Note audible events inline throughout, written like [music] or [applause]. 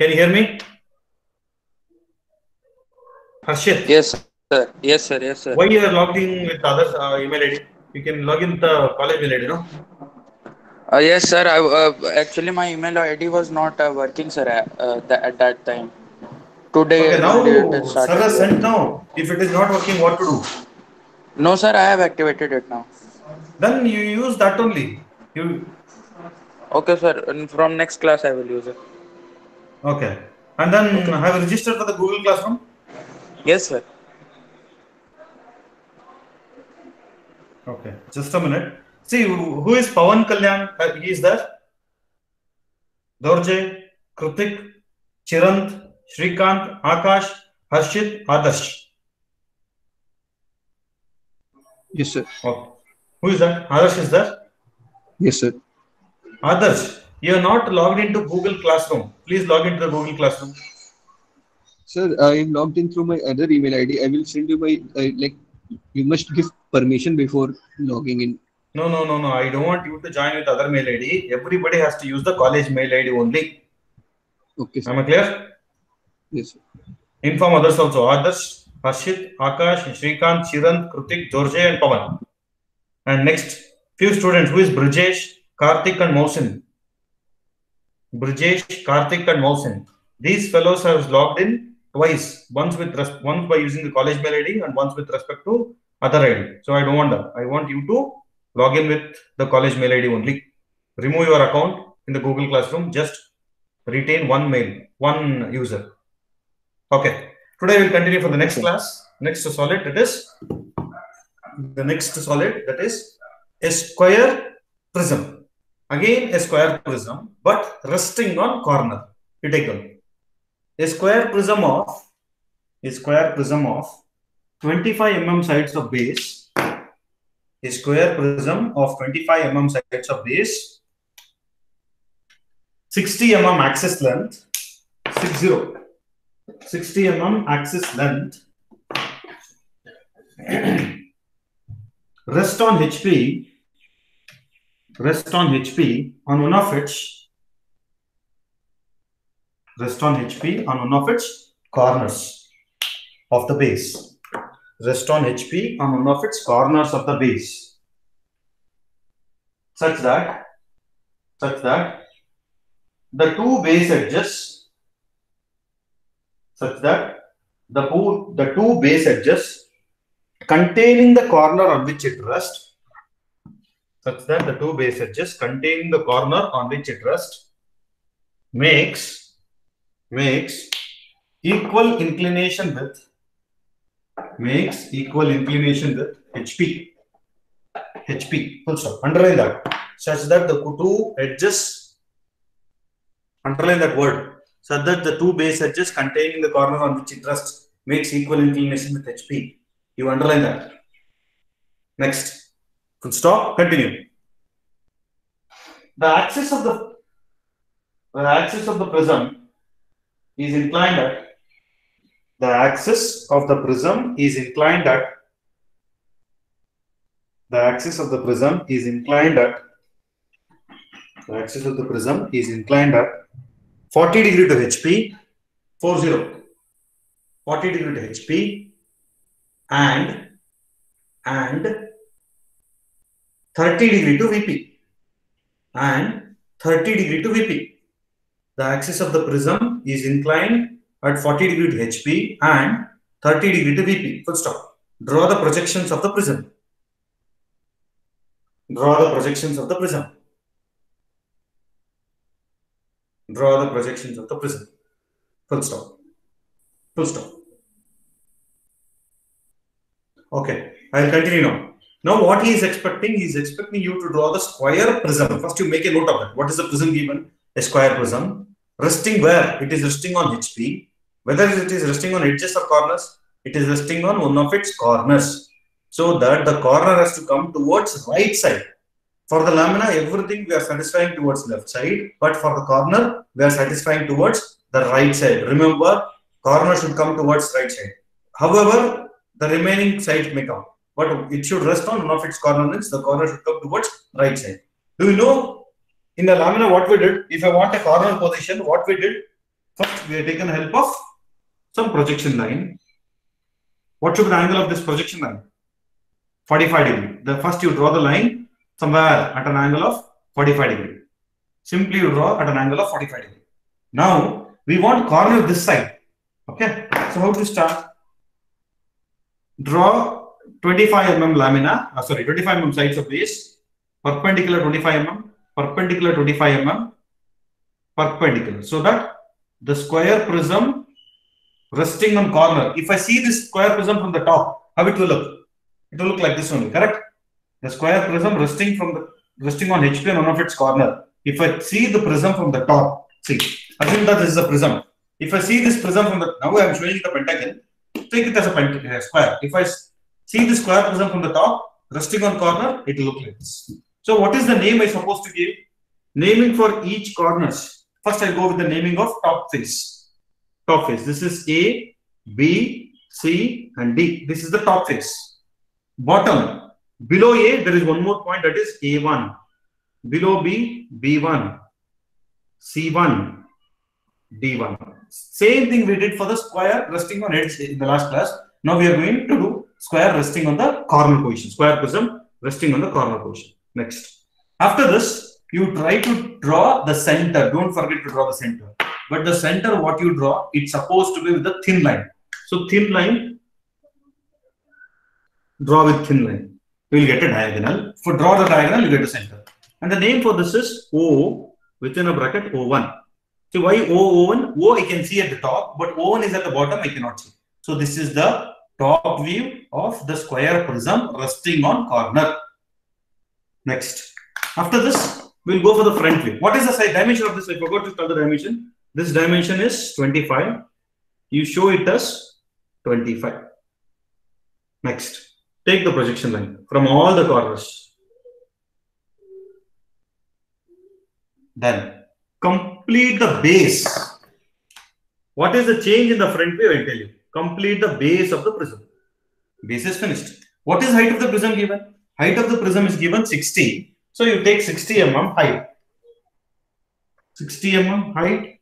Can you hear me? Harshit, Yes, sir. Yes, sir. Yes, sir. why you are logged in with other uh, email ID? You can log in with the college email ID, no? Uh, yes, sir. I, uh, actually, my email ID was not uh, working, sir, uh, th- at that time. Today, Okay, now sir has sent now. If it is not working, what to do? No, sir. I have activated it now. Then you use that only. You Okay, sir. And from next class, I will use it. Okay. And then have you registered for the Google Classroom? Yes, sir. Okay, just a minute. See, who who is Pawan Kalyan? Uh, He is there. Dorje, Kritik, Chirant, Shrikant, Akash, Harshit, Adarsh. Yes, sir. Okay. Who is that? Adarsh is there. Yes, sir. Adarsh, you are not logged into Google Classroom. Please log into the Google Classroom. Sir, I am logged in through my other email ID. I will send you my uh, like. You must give permission before logging in. No, no, no, no. I don't want you to join with other mail ID. Everybody has to use the college mail ID only. Okay, sir. Am I clear? Yes, sir. Inform others also. Others, Harshit, Akash, Shrikant, Chirant, Kritik, George, and Pawan. And next, few students. Who is Brijesh, Karthik, and Mousin? Brijesh, Karthik, and Mousin. These fellows have logged in twice. Once with once by using the college mail ID and once with respect to other ID. So I don't want that. I want you to log in with the college mail ID only. Remove your account in the Google Classroom. Just retain one mail, one user. Okay. Today we'll continue for the next class. Next solid, that is the next solid, that is a square prism. Again, a square prism, but resting on corner. You take one. A square prism of a square prism of 25 mm sides of base. A square prism of 25 mm sides of base. 60 mm axis length. 60. 60 mm axis length [clears throat] rest on HP rest on HP on one of its rest on HP on one of its corners of the base. Rest on HP on one of its corners of the base. Such that such that the two base edges such that the the two base edges containing the corner on which it rests, such that the two base edges containing the corner on which it rests makes makes equal inclination with makes equal inclination with HP. HP. Full stop. Underline that. Such that the two edges underline that word such that the two base edges containing the corner on which it rests makes equal inclination with HP. You underline that. Next. Full stop. Continue. The axis of the the axis of the prism is inclined at the axis of the prism is inclined at the axis of the prism is inclined at the axis of the prism is inclined at 40 degree to HP, 40, 40 degree to HP, and and 30 degree to VP, and 30 degree to VP. The axis of the prism is inclined at 40 degree to HP and 30 degree to VP. Full stop. Draw the projections of the prism. Draw the projections of the prism. draw the projections of the prism. Full stop. Full stop. Okay, I'll continue now. Now, what he is expecting, he is expecting you to draw the square prism. First, you make a note of that. What is the prism given? A square prism. Resting where? It is resting on HP. Whether it is resting on edges or corners, it is resting on one of its corners. So that the corner has to come towards right side. For the lamina, everything we are satisfying towards left side, but for the corner, we are satisfying towards the right side. Remember, corner should come towards right side. However, the remaining side may come, but it should rest on one of its corners. The corner should come towards right side. Do you know in the lamina what we did? If I want a corner position, what we did? First, we have taken help of some projection line. What should be the angle of this projection line? 45 degree. The first you draw the line somewhere at an angle of 45 degree. Simply you draw at an angle of 45 degree. Now we want corner this side. Okay. So how to start? Draw 25 mm lamina, uh, sorry, 25 mm sides of base, perpendicular 25 mm, perpendicular 25 mm, perpendicular. So that the square prism resting on corner. If I see this square prism from the top, how it will look? It will look like this only, correct? The square prism resting from the resting on HP on one of its corner. If I see the prism from the top, see, assume that this is a prism. If I see this prism from the now I am showing the pentagon, take it as a pentagon square. If I see the square prism from the top, resting on corner, it will look like this. So what is the name I supposed to give? Naming for each corners. First I go with the naming of top face. Top face. This is A, B, C, and D. This is the top face. Bottom. Below A, there is one more point that is A1. Below B, B1. C1, D1. Same thing we did for the square resting on edge in the last class. Now we are going to do square resting on the corner position. Square prism resting on the corner position. Next. After this, you try to draw the center. Don't forget to draw the center. But the center, what you draw, it's supposed to be with a thin line. So thin line, draw with thin line. You will get a diagonal. For draw the diagonal, you get a center. And the name for this is O within a bracket O1. So why O, O1? O I can see at the top, but O1 is at the bottom, I cannot see. So this is the top view of the square prism resting on corner. Next. After this, we'll go for the front view. What is the size dimension of this? I forgot to tell the dimension. This dimension is 25. You show it as 25. Next. Take the projection line from all the corners. Then complete the base. What is the change in the front view? I'll tell you. Complete the base of the prism. Base is finished. What is height of the prism given? Height of the prism is given 60. So you take 60 mm height. 60 mm height.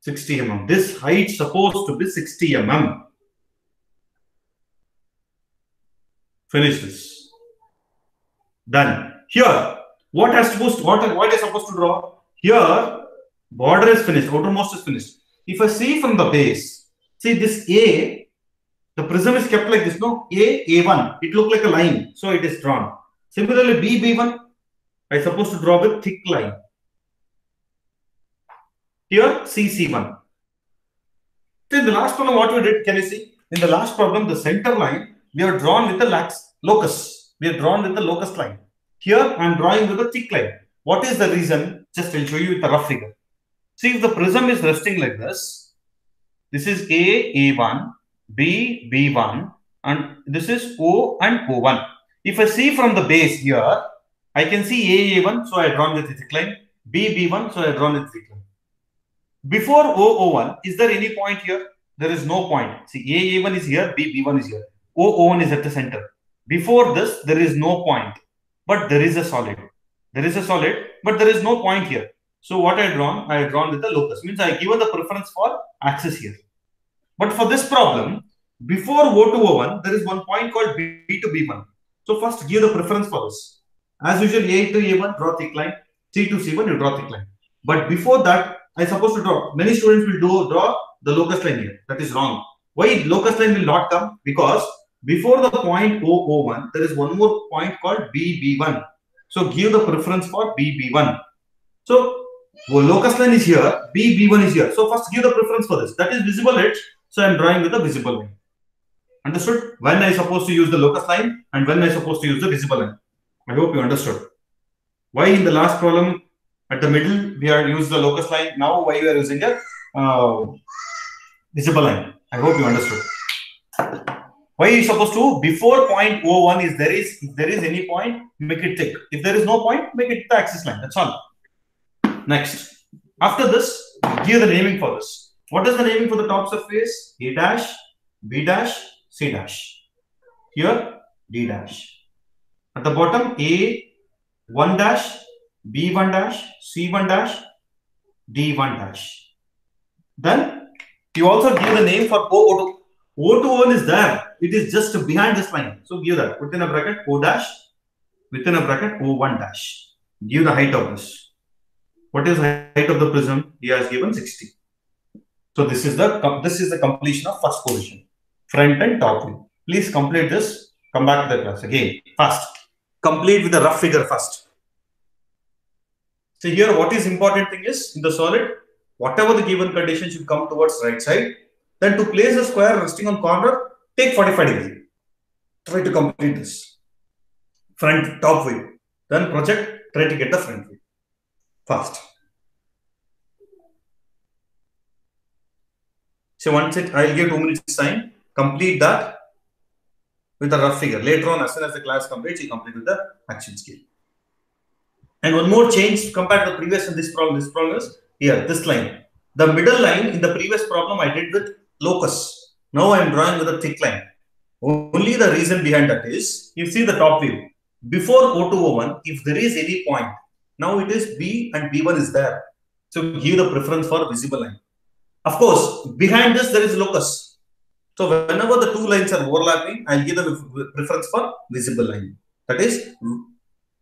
60 mm. This height supposed to be 60 mm. Finish this. Done. Here, what has supposed what what is supposed to draw? Here, border is finished, outermost is finished. If I see from the base, see this A, the prism is kept like this, no? A, A1, it look like a line, so it is drawn. Similarly, B, B1, I supposed to draw with thick line. Here, C, C1. So in the last problem, what we did, can you see? In the last problem, the center line, we are drawn with the lax, locus. We are drawn with the locus line. Here, I am drawing with a thick line. What is the reason? Just I'll show you with a rough figure. See, if the prism is resting like this, this is A, A1, B, B1, and this is O and O1. If I see from the base here, I can see A, A1, so I drawn with a thick line, B, B1, so I drawn with thick line. Before O, O1, is there any point here? There is no point. See, A, A1 is here, B, B1 is here. O, O1 is at the center. Before this, there is no point, but there is a solid. There is a solid, but there is no point here. So what I drawn, I drawn with the locus. Means I given the preference for axis here. But for this problem, before O to O1, there is one point called B to B1. So first give the preference for this. As usual, A to A1, draw thick line. C to C1, you draw thick line. But before that, I supposed to draw. Many students will do draw the locus line here. That is wrong. Why locus line will not come? Because before the point O01, there is one more point called BB1. So give the preference for BB1. So well, locus line is here, BB1 is here. So first give the preference for this. That is visible edge. So I'm drawing with the visible line. Understood? When I supposed to use the locus line and when I supposed to use the visible line. I hope you understood. Why in the last problem at the middle we are used the locus line. Now why we are using a uh, visible line. I hope you understood. Why you supposed to before point O1 is there is if there is any point make it thick. If there is no point make it the axis line. That's all. Next, after this, give the naming for this. What is the naming for the top surface? A dash, B dash, C dash. Here, D dash. At the bottom, A 1 dash, B1 dash, C1 dash, D1 dash. Then you also give the name for O2. O21 is there. It is just behind this line. So give that. Within a bracket O dash, within a bracket O1 dash. Give the height of this. What is height of the prism? He has given 60. So this is the this is the completion of first position. Front and top view. Please complete this. Come back to the class again. Fast. Complete with the rough figure first. So here what is important thing is in the solid, whatever the given condition should come towards right side. Then to place a square resting on corner, take 45 degree. Try to complete this. Front top view. Then project, try to get the front view. Fast. So once it, I'll give two minutes time. Complete that with a rough figure. Later on, as soon as the class completes, you complete with the action scale. And one more change compared to the previous and this problem. This problem is here, this line. The middle line in the previous problem I did with locus. Now I am drawing with a thick line. Only the reason behind that is, you see the top view. Before O2O1, if there is any point, now it is B and B1 is there. So give the preference for visible line. Of course, behind this there is locus. So whenever the two lines are overlapping, I'll give the preference for visible line. That is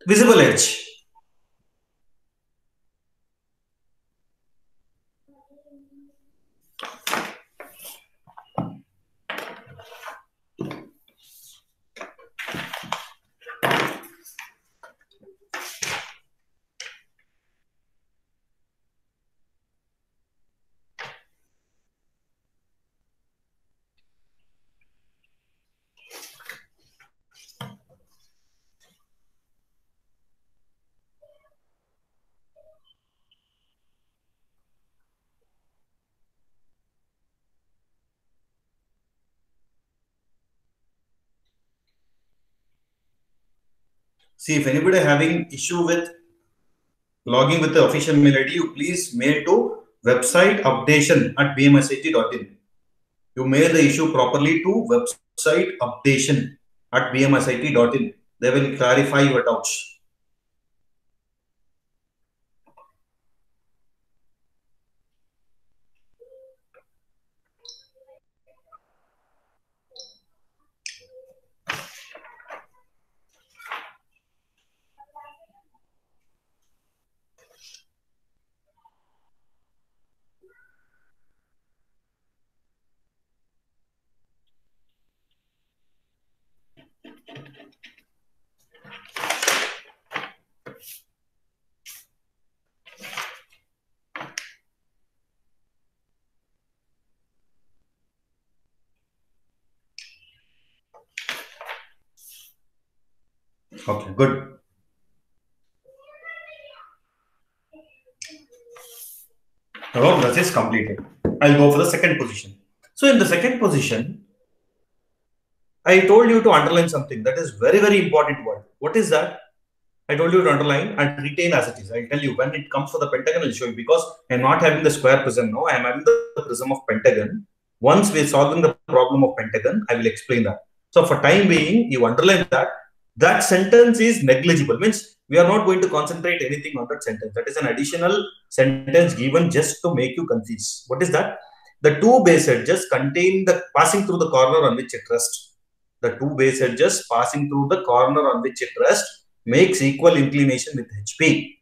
visible edge. See, if anybody having issue with logging with the official mail ID, you please mail to website updation at bmsit.in. You mail the issue properly to website updation at bmsit.in. They will clarify your doubts. Okay, good. Now, that is completed. I'll go for the second position. So, in the second position, I told you to underline something that is very, very important word. What is that? I told you to underline and retain as it is. I'll tell you when it comes for the pentagon, I'll show you because I'm not having the square prism now. I'm having the prism of pentagon. Once we're solving the problem of pentagon, I will explain that. So for time being, you underline that. That sentence is negligible. Means we are not going to concentrate anything on that sentence. That is an additional sentence given just to make you confuse. What is that? The two base edges contain the passing through the corner on which it rests. The two base edges passing through the corner on which it rests makes equal inclination with HP.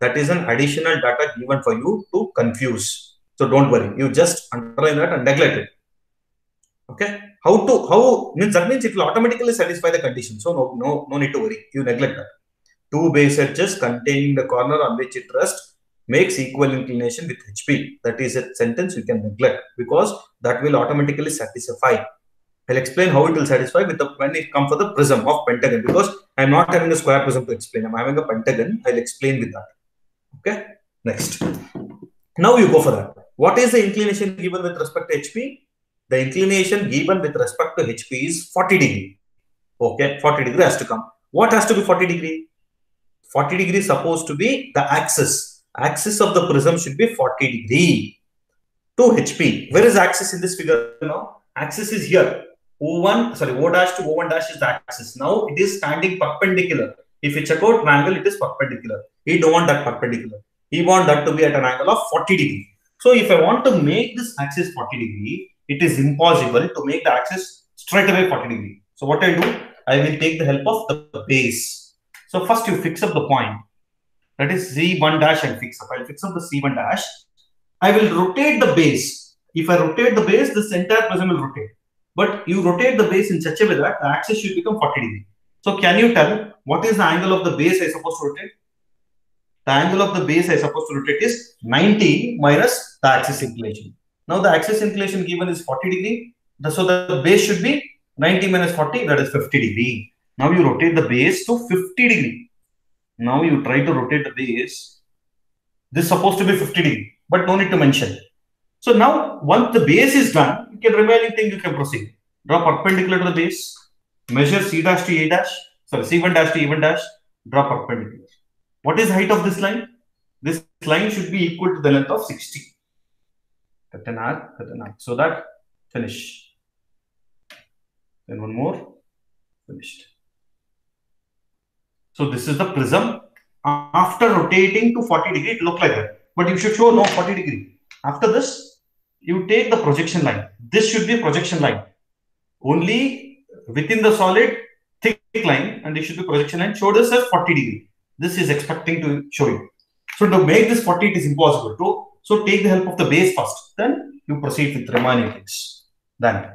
That is an additional data given for you to confuse. So don't worry. You just underline that and neglect it. Okay. How to how means that means it will automatically satisfy the condition. So no no no need to worry. You neglect that. Two base edges containing the corner on which it rests makes equal inclination with HP. That is a sentence you can neglect because that will automatically satisfy. I'll explain how it will satisfy with the when it comes for the prism of pentagon because I'm not having a square prism to explain. I'm having a pentagon. I'll explain with that. Okay. Next. Now you go for that. What is the inclination given with respect to HP? The inclination given with respect to HP is 40 degree. Okay, 40 degree has to come. What has to be 40 degree? 40 degree supposed to be the axis. Axis of the prism should be 40 degree to HP. Where is axis in this figure now? Axis is here. O1, sorry, O dash to O1 dash is the axis. Now it is standing perpendicular. If you check out triangle, it is perpendicular. He don't want that perpendicular. He want that to be at an angle of 40 degree. So if I want to make this axis 40 degree, it is impossible to make the axis straight away 40 degree. So what I do, I will take the help of the base. So first you fix up the point. That is C1 dash and fix up. I'll fix up the C1 dash. I will rotate the base. If I rotate the base, this entire prism will rotate. But you rotate the base in such a way that the axis should become 40 degree. So can you tell what is the angle of the base I supposed to rotate? The angle of the base I supposed to rotate is 90 minus the axis inclination. Now the axis inclination given is 40 degree. So the base should be 90 minus 40, that is 50 degree. Now you rotate the base to 50 degree. Now you try to rotate the base. This is supposed to be 50 degree, but no need to mention. So now once the base is done, you can remaining thing you can proceed. Draw perpendicular to the base, measure C dash to A dash, sorry, C1 dash to A1 dash, draw perpendicular. What is height of this line? This line should be equal to the length of 60. An arc. So that finish. Then one more, finished. So this is the prism. After rotating to 40 degree, it look like that. But you should show no 40 degree. After this, you take the projection line. This should be a projection line. Only within the solid thick line, and it should be projection line. Show this as 40 degree. This is expecting to show you. So to make this 40, it is impossible. To, so take the help of the base first. Then you proceed with remaining things. Then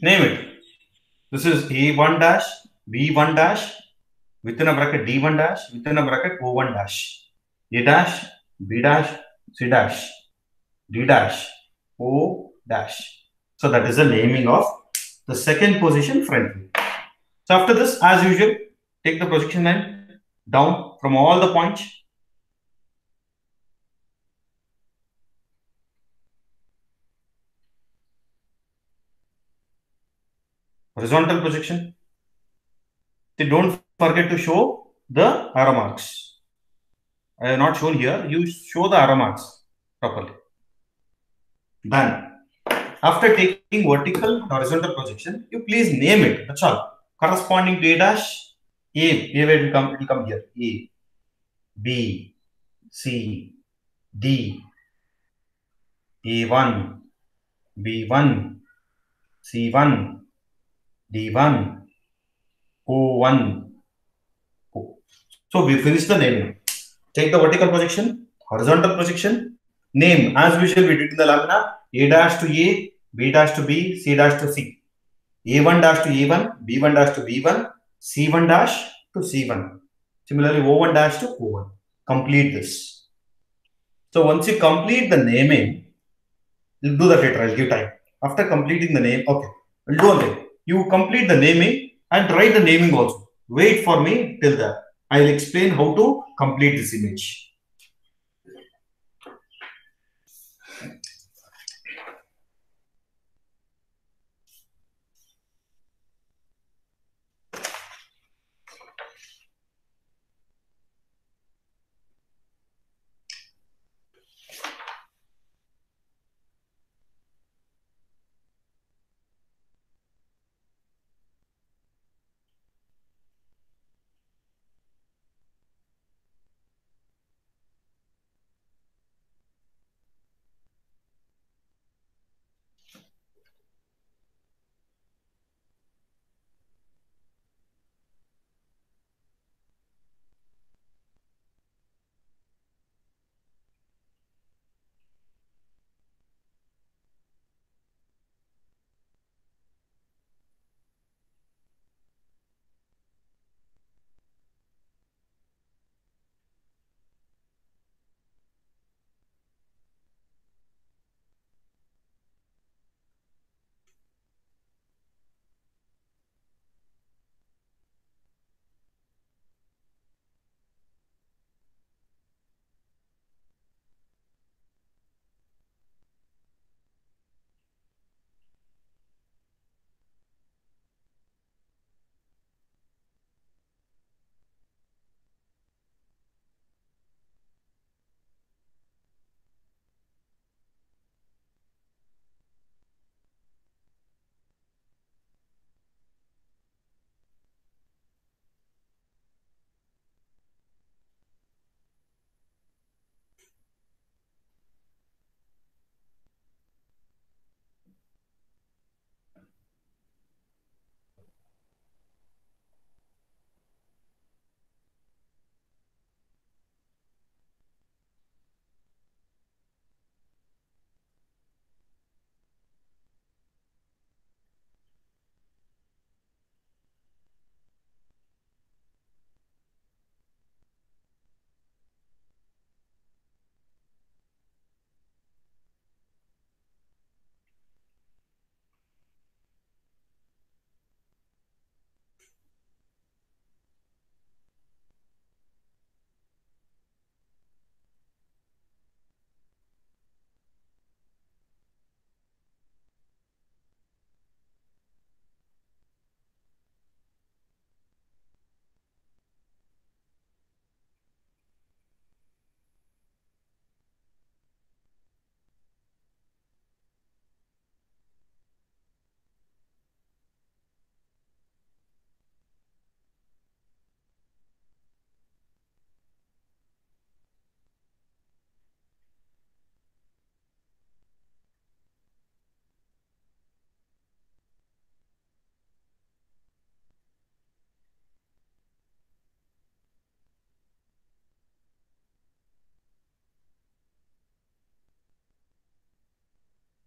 name it. This is A1 dash, B1 dash, within a bracket D1 dash, within a bracket O1 dash, A dash, B dash, C dash, D dash, O dash. So that is the naming of the second position view. So after this, as usual, take the projection line down from all the points. Horizontal projection. They don't forget to show the arrow marks. I have not shown here. You show the arrow marks properly. Then, after taking vertical horizontal projection, you please name it. That's all. Corresponding to A dash, A, A will come, it will come here. A, B, C, D, A1, B1, C1, D1, O1, O. So we finish the naming. Take the vertical projection, horizontal projection, name as we did in the lamina A dash to A, B dash to B, C dash to C. A1 dash to A1, B1 dash to B1, C1 dash to C1. Similarly, O1 dash to O1. Complete this. So once you complete the naming, you'll do that later. I'll give time. After completing the name, okay, we'll do. You complete the naming and write the naming also. Wait for me till that. I'll explain how to complete this image.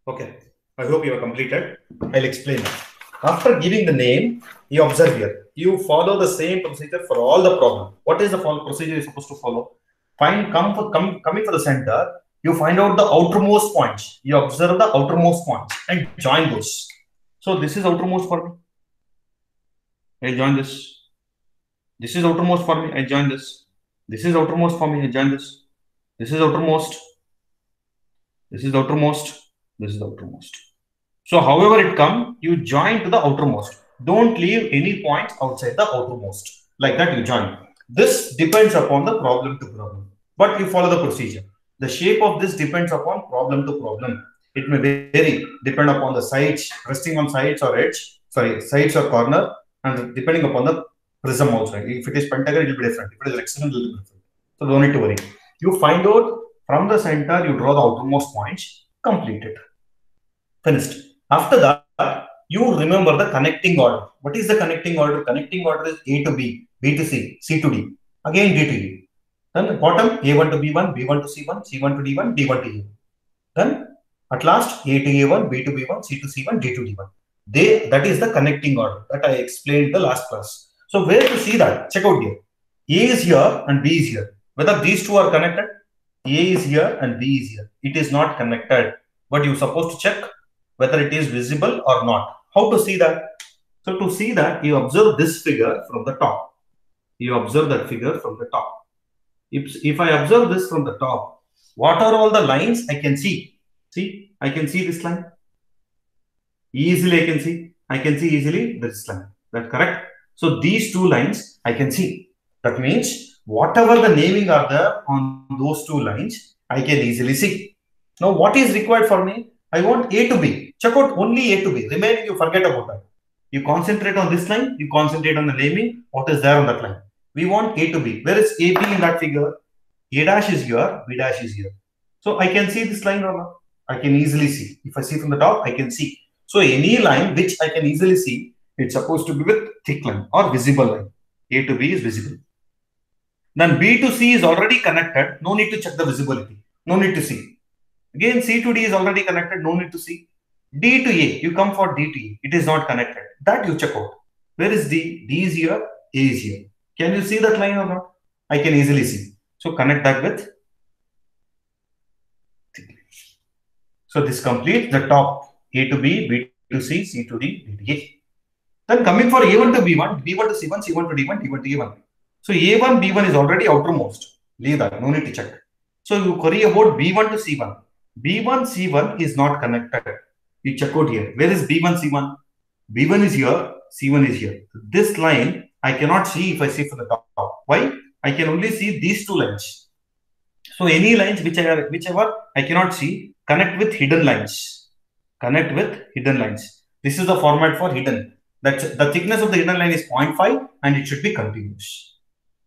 Okay. I hope you have completed. I'll explain. After giving the name, you observe here. You follow the same procedure for all the problem. What is the follow procedure you're supposed to follow? Find come for come coming for the center. You find out the outermost points. You observe the outermost points and join those. So this is outermost for me. I join this. This is outermost for me. I join this. This is outermost for me. I join this. This is outermost. This is outermost. This is the outermost. So however it come, you join to the outermost. Don't leave any points outside the outermost. Like that you join. This depends upon the problem to problem. But you follow the procedure. The shape of this depends upon problem to problem. It may vary, depend upon the sides, resting on sides or edge, sorry, sides or corner, and depending upon the prism also. If it is pentagon, it will be different. If it is hexagon, it will be different. So don't need to worry. You find out from the center, you draw the outermost points, complete it. Finished. After that, you remember the connecting order. What is the connecting order? Connecting order is A to B, B to C, C to D, again D to E. Then bottom A1 to B1, B1 to C1, C1 to D1, D1 to E. Then at last A to A1, B to B1, C to C1, D to D1. They that is the connecting order that I explained the last class. So where to see that? Check out here. A is here and B is here. Whether these two are connected, A is here and B is here. It is not connected, but you're supposed to check whether it is visible or not. How to see that? So to see that, you observe this figure from the top. You observe that figure from the top. If, if I observe this from the top, what are all the lines I can see? See, I can see this line. Easily I can see. I can see easily this line. That correct? So these two lines I can see. That means whatever the naming are there on those two lines, I can easily see. Now what is required for me? I want A to B. Check out only A to B. Remaining you forget about that. You concentrate on this line, you concentrate on the naming, what is there on that line. We want A to B. Where is AB in that figure? A dash is here, B dash is here. So I can see this line or not? I can easily see. If I see from the top, I can see. So any line which I can easily see, it's supposed to be with thick line or visible line. A to B is visible. Then B to C is already connected. No need to check the visibility. No need to see. Again, C to D is already connected. No need to see. D to A, you come for D to E. It is not connected. That you check out. Where is D? D is here. A is here. Can you see that line or not? I can easily see. So connect that with. So this completes the top A to B, B to C, C to D, D to A. Then coming for A1 to B1, B1 to C1, C1 to D1, D1 to A1. So A1, B1 is already outermost. Leave that. No need to check. So you query about B1 to C1. B1, C1 is not connected. You check out here. Where is B1, C1? B1 is here, C1 is here. This line I cannot see if I see from the top. Why? I can only see these two lines. So any lines which whichever, whichever I cannot see, connect with hidden lines. Connect with hidden lines. This is the format for hidden. That the thickness of the hidden line is 0.5 and it should be continuous.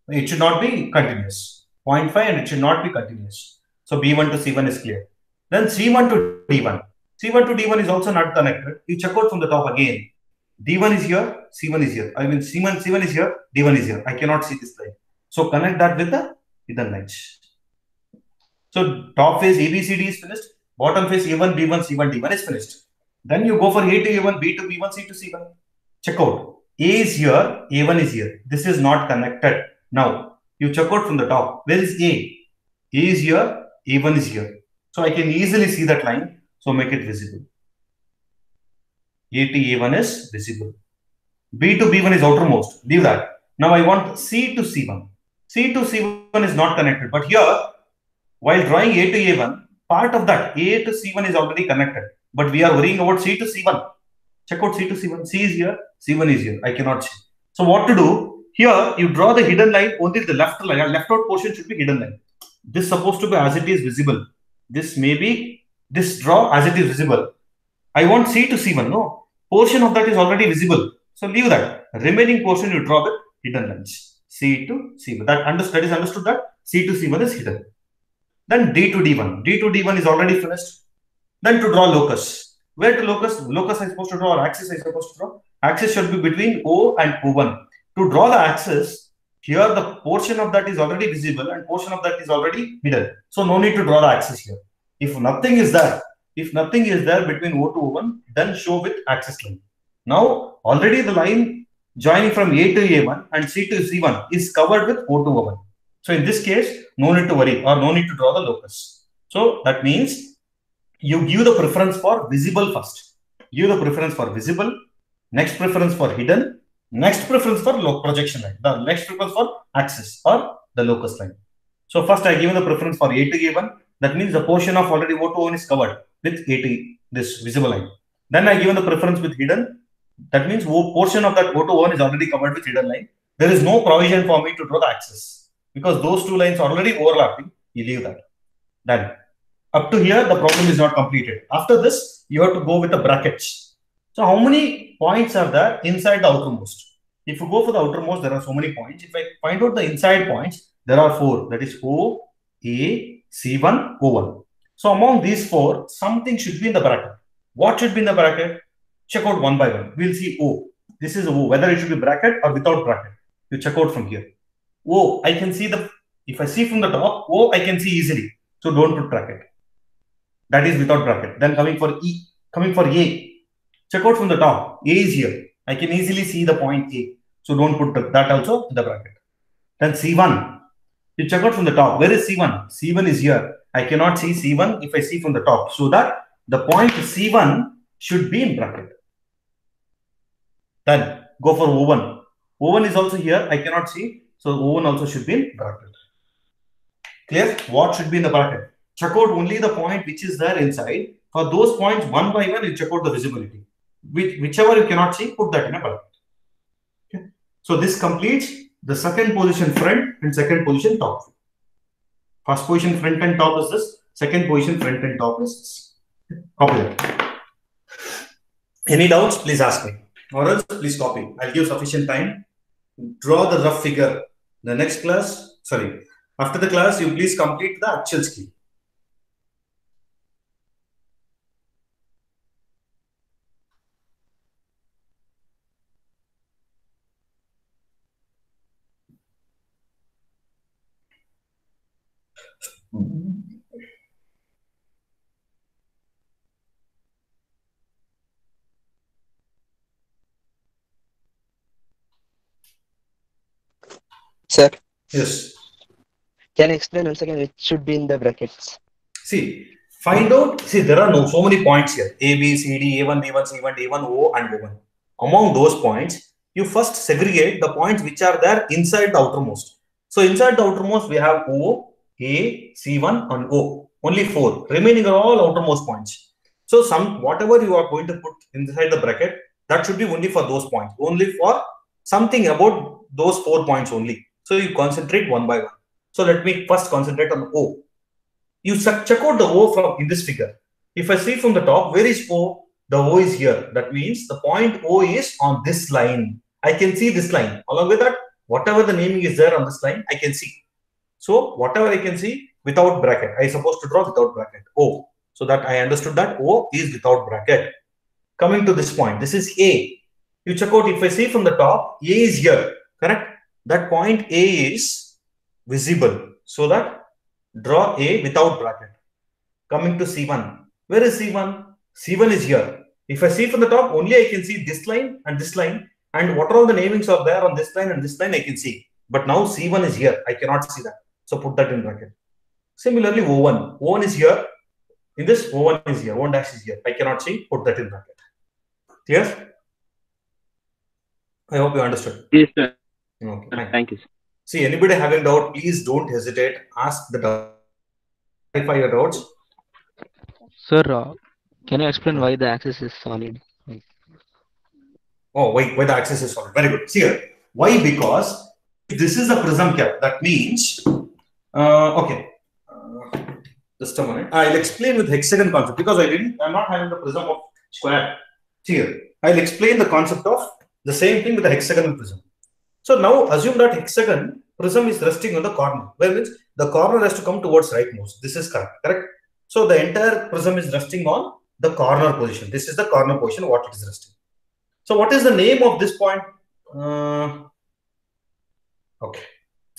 It should not be continuous. 0.5 and it should not be continuous. So B1 to C1 is clear. Then C1 to D1. C1 to D1 is also not connected. You check out from the top again. D1 is here, C1 is here. I mean, C1, C1 is here, D1 is here. I cannot see this line. So connect that with the lines. So top face ABCD is finished. Bottom face A1, B1, C1, D1 is finished. Then you go for A to A1, B to B1, C to C1. Check out. A is here, A1 is here. This is not connected. Now, you check out from the top. Where is A? A is here, A1 is here. So I can easily see that line. So make it visible. A to A1 is visible. B to B1 is outermost. Leave that. Now I want C to C1. C to C1 is not connected. But here, while drawing A to A1, part of that A to C1 is already connected. But we are worrying about C to C1. Check out C to C1. C is here, C1 is here. I cannot see. So what to do? Here, you draw the hidden line. Only the left line, left out portion should be hidden line. This supposed to be as it is visible. This may be, this draw as it is visible. I want C to C1. No, portion of that is already visible. So leave that. Remaining portion you draw with hidden lines. C to C1. That, understood, that is understood that C to C1 is hidden. Then D to D1. D to D1 is already finished. Then to draw locus. Where to locus? Locus is supposed to draw or axis is supposed to draw. Axis should be between O and O1. To draw the axis, here the portion of that is already visible and portion of that is already hidden. So no need to draw the axis here. If nothing is there, If nothing is there between O to O1, then show with axis line. Now, already the line joining from A to A1 and C to C1 is covered with O to O1. So in this case, no need to worry or no need to draw the locus. So that means you give the preference for visible first. Give the preference for visible, next preference for hidden, next preference for projection line, the next preference for axis or the locus line. So first I give the preference for A to A1. That means the portion of already O to O1 is covered with A to this visible line. Then I give the preference with hidden. That means portion of that O to O1 is already covered with hidden line. There is no provision for me to draw the axis because those two lines are already overlapping. You leave that. Then up to here, the problem is not completed. After this, you have to go with the brackets. So how many points are there inside the outermost? If you go for the outermost, there are so many points. If I find out the inside points, there are four. That is O, A, C1, O1. So among these four, something should be in the bracket. What should be in the bracket? Check out one by one. We'll see O. This is O, whether it should be bracket or without bracket. You check out from here. O, I can see the, if I see from the top, O, I can see easily. So don't put bracket. That is without bracket. Then coming for E, coming for A. Check out from the top. A is here. I can easily see the point A. So don't put that also in the bracket. Then C1. You check out from the top. Where is C1? C1 is here. I cannot see C1 if I see from the top. So that the point C1 should be in bracket. Then go for O1. O1 is also here. I cannot see. So O1 also should be in bracket. Clear? What should be in the bracket? Check out only the point which is there inside. For those points, one by one, you check out the visibility. Which, whichever you cannot see, put that in a bracket. Okay. So this completes the second position front and second position top. First position front and top is this. Second position front and top is this. Copy that. Any doubts? Please ask me. Or else, please copy. I'll give sufficient time. Draw the rough figure. The next class, sorry, after the class, you please complete the actual scheme. Sir, Yes. can you explain once again? It should be in the brackets. See, find out. See, there are no so many points here A, B, C, D, A1, B1, C1, D1, O, and O1. Among those points, you first segregate the points which are there inside the outermost. So, inside the outermost, we have O, A, C1, and O. Only four. Remaining are all outermost points. So, some whatever you are going to put inside the bracket, that should be only for those points. Only for something about those four points only. So, you concentrate one by one. So, let me first concentrate on O you check out the O from in this figure. If I see from the top, where is O? The O is here. That means the point O is on this line. I can see this line. Along with that, whatever the naming is there on this line, I can see. So whatever I can see without bracket, I supposed to draw without bracket. O. So that I understood that O is without bracket. Coming to this point, this is A. You check out if I see from the top, A is here. Correct? That point A is visible. So that draw A without bracket. Coming to C1. Where is C1? C1 is here. If I see from the top, only I can see this line and this line. And what are all the namings are there on this line and this line, I can see. But now C1 is here. I cannot see that. So put that in bracket. Similarly, O1. O1 is here. In this, O1 is here. O1 dash is here. I cannot see. Put that in bracket. Clear? I hope you understood. Yes, sir. Okay, fine. Thank you. Sir. See, anybody having doubt, please don't hesitate. Ask the doubt. Clarify your doubts. Sir, uh, can you explain why the axis is solid? Oh, wait, why the axis is solid. Very good. See here. Why? Because if this is a prism cap, that means, uh, okay. Uh, just a. I'll explain with hexagon concept because I didn't, I'm not having the prism of square. Here. I'll explain the concept of the same thing with the hexagonal prism. So now assume that hexagon prism is resting on the corner. Where means the corner has to come towards rightmost. This is correct. Correct. So the entire prism is resting on the corner position. This is the corner position. What it is resting. So what is the name of this point? Uh, okay.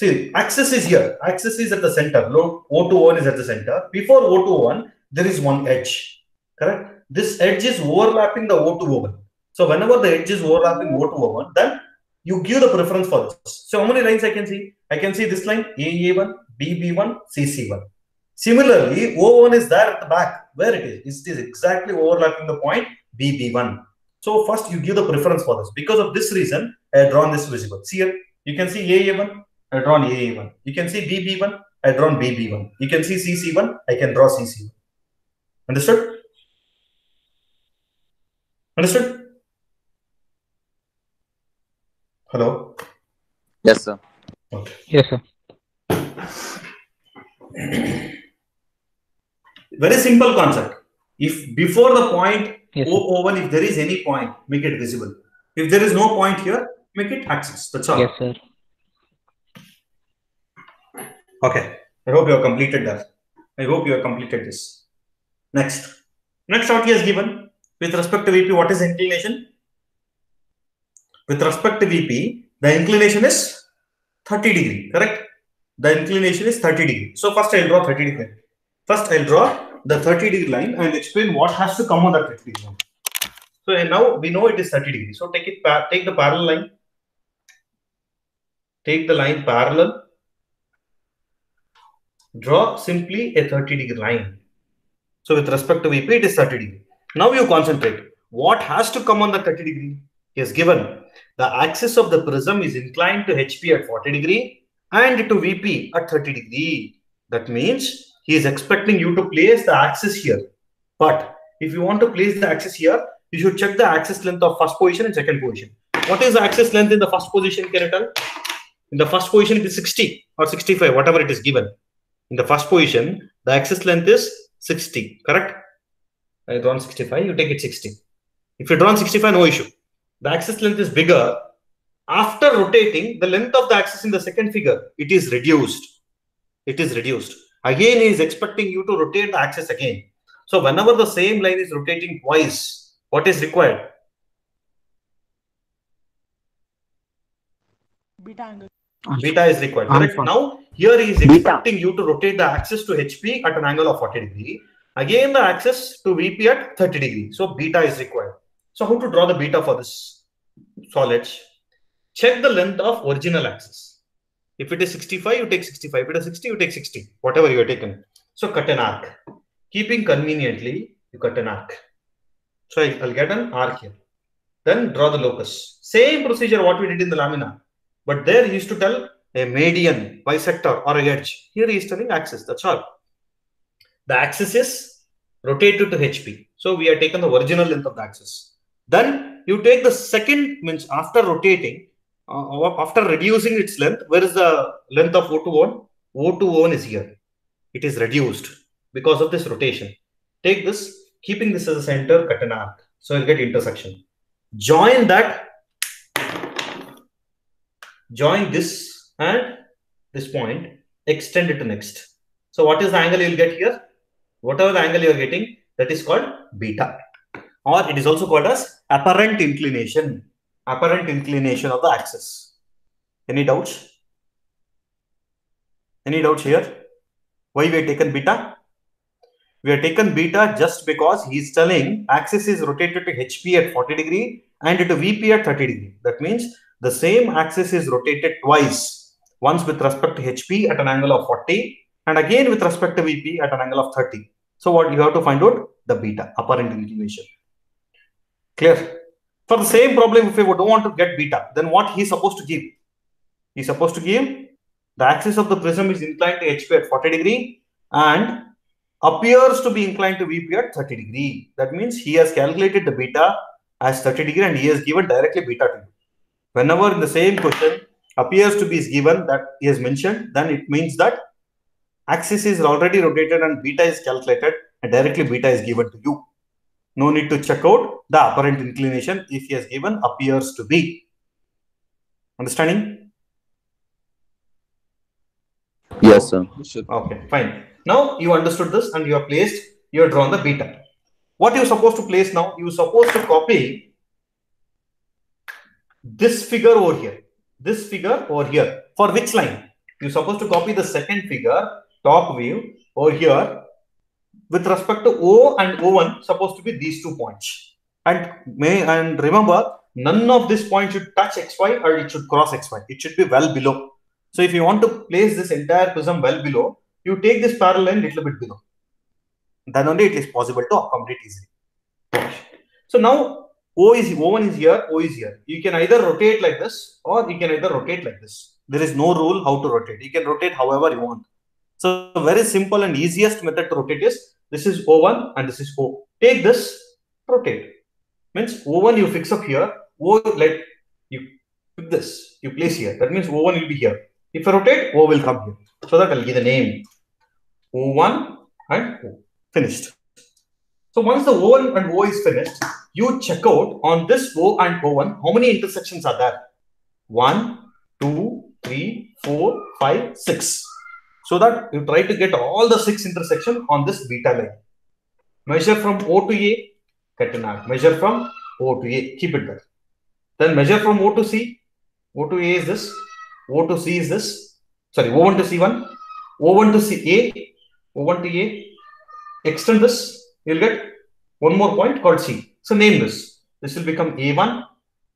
See, axis is here. Axis is at the center. Low O to 1 is at the center. Before O to 1, there is one edge. Correct? This edge is overlapping the O2 O1. So whenever the edge is overlapping O2 O1, then you give the preference for this. So how many lines I can see? I can see this line AA1, BB1, CC1. Similarly, O1 is there at the back. Where it is? It is exactly overlapping the point BB1. So first you give the preference for this. Because of this reason, I have drawn this visible. See here, you can see AA1, I have drawn AA1. You can see BB1, I have drawn BB1. You can see CC1, I can draw CC1. Understood? Understood? Hello? Yes, sir. Okay. Yes, sir. Very simple concept. If before the point Yes, sir. O1, if there is any point, make it visible. If there is no point here, make it axis. That's all. Yes, sir. Okay. I hope you have completed that. I hope you have completed this. Next. Next what he has given with respect to VP, what is inclination? With respect to VP, the inclination is 30 degree, correct? The inclination is 30 degree. So first I'll draw 30 degree. First I'll draw the 30 degree line and explain what has to come on that 30 degree line. So and now we know it is 30 degree. So take it take the parallel line. Take the line parallel draw simply a 30 degree line. So with respect to VP, it is 30 degree. Now you concentrate. What has to come on the 30 degree? Has given the axis of the prism is inclined to HP at 40 degree and to VP at 30 degree. That means he is expecting you to place the axis here. But if you want to place the axis here, you should check the axis length of first position and second position. What is the axis length in the first position, can you tell? In the first position, it is 60 or 65, whatever it is given in the first position, the axis length is 60, correct? I drawn 65, you take it 60. If you drawn 65, no issue. The axis length is bigger. After rotating, the length of the axis in the second figure, it is reduced. It is reduced. Again, he is expecting you to rotate the axis again. So whenever the same line is rotating twice, what is required? beta angle. Beta is required. Correct? Now, here he is Beta. expecting you to rotate the axis to HP at an angle of 40 degree. Again, the axis to VP at 30 degree. So, beta is required. So, how to draw the beta for this solid? Check the length of original axis. If it is 65, you take 65. If it is 60, you take 60. Whatever you have taken. So, cut an arc. Keeping conveniently, you cut an arc. So, I'll I'll get an arc here. Then draw the locus. Same procedure what we did in the lamina. But there he used to tell a median, bisector, or a edge. Here he is telling axis. That's all. The axis is rotated to HP. So we have taken the original length of the axis. Then you take the second means after rotating, uh, after reducing its length, where is the length of O21? O21 is here. It is reduced because of this rotation. Take this, keeping this as a center, cut an arc. So you'll get intersection. Join that join this and this point, extend it to next. So what is the angle you'll get here? Whatever the angle you're getting, that is called beta. Or it is also called as apparent inclination. Apparent inclination of the axis. Any doubts? Any doubts here? Why we have taken beta? We have taken beta just because he is telling axis is rotated to HP at 40 degree and to VP at 30 degree. That means the same axis is rotated twice, once with respect to HP at an angle of 40 and again with respect to VP at an angle of 30. So what you have to find out? The beta, apparent inclination. Clear? For the same problem, if we don't want to get beta, then what he's supposed to give? He's supposed to give the axis of the prism is inclined to HP at 40 degree and appears to be inclined to VP at 30 degree. That means he has calculated the beta as 30 degree and he has given directly beta to you whenever the same question appears to be is given that he has mentioned, then it means that axis is already rotated and beta is calculated and directly beta is given to you. No need to check out the apparent inclination if he has given appears to be. Understanding? Yes, sir. Okay, fine. Now you understood this and you have placed, you have drawn the beta. What you are supposed to place now? You are supposed to copy this figure over here. This figure over here. For which line? You're supposed to copy the second figure, top view, over here. with respect to O and O1 supposed to be these two points. And may and remember, none of these points should touch xy or it should cross xy. It should be well below. So if you want to place this entire prism well below, you take this parallel line little bit below. Then only it is possible to accommodate easily. So now O is O1 is here, O is here. You can either rotate like this or you can either rotate like this. There is no rule how to rotate. You can rotate however you want. So very simple and easiest method to rotate is this is O1 and this is O. Take this, rotate. Means O1 you fix up here, O like you pick this, you place here. That means O1 will be here. If I rotate, O will come here. So that I'll give the name O1 and O. Finished. So once the O1 and O is finished, you check out on this O and O1, how many intersections are there? One, two, three, four, five, six. So that you try to get all the six intersection on this beta line. Measure from O to A, get an arc. Measure from O to A, keep it there. Then measure from O to C. O to A is this. O to C is this. Sorry, O1 to C1. O1 to C A. O1 to A. Extend this. You'll get one more point called C. So name this. This will become A1.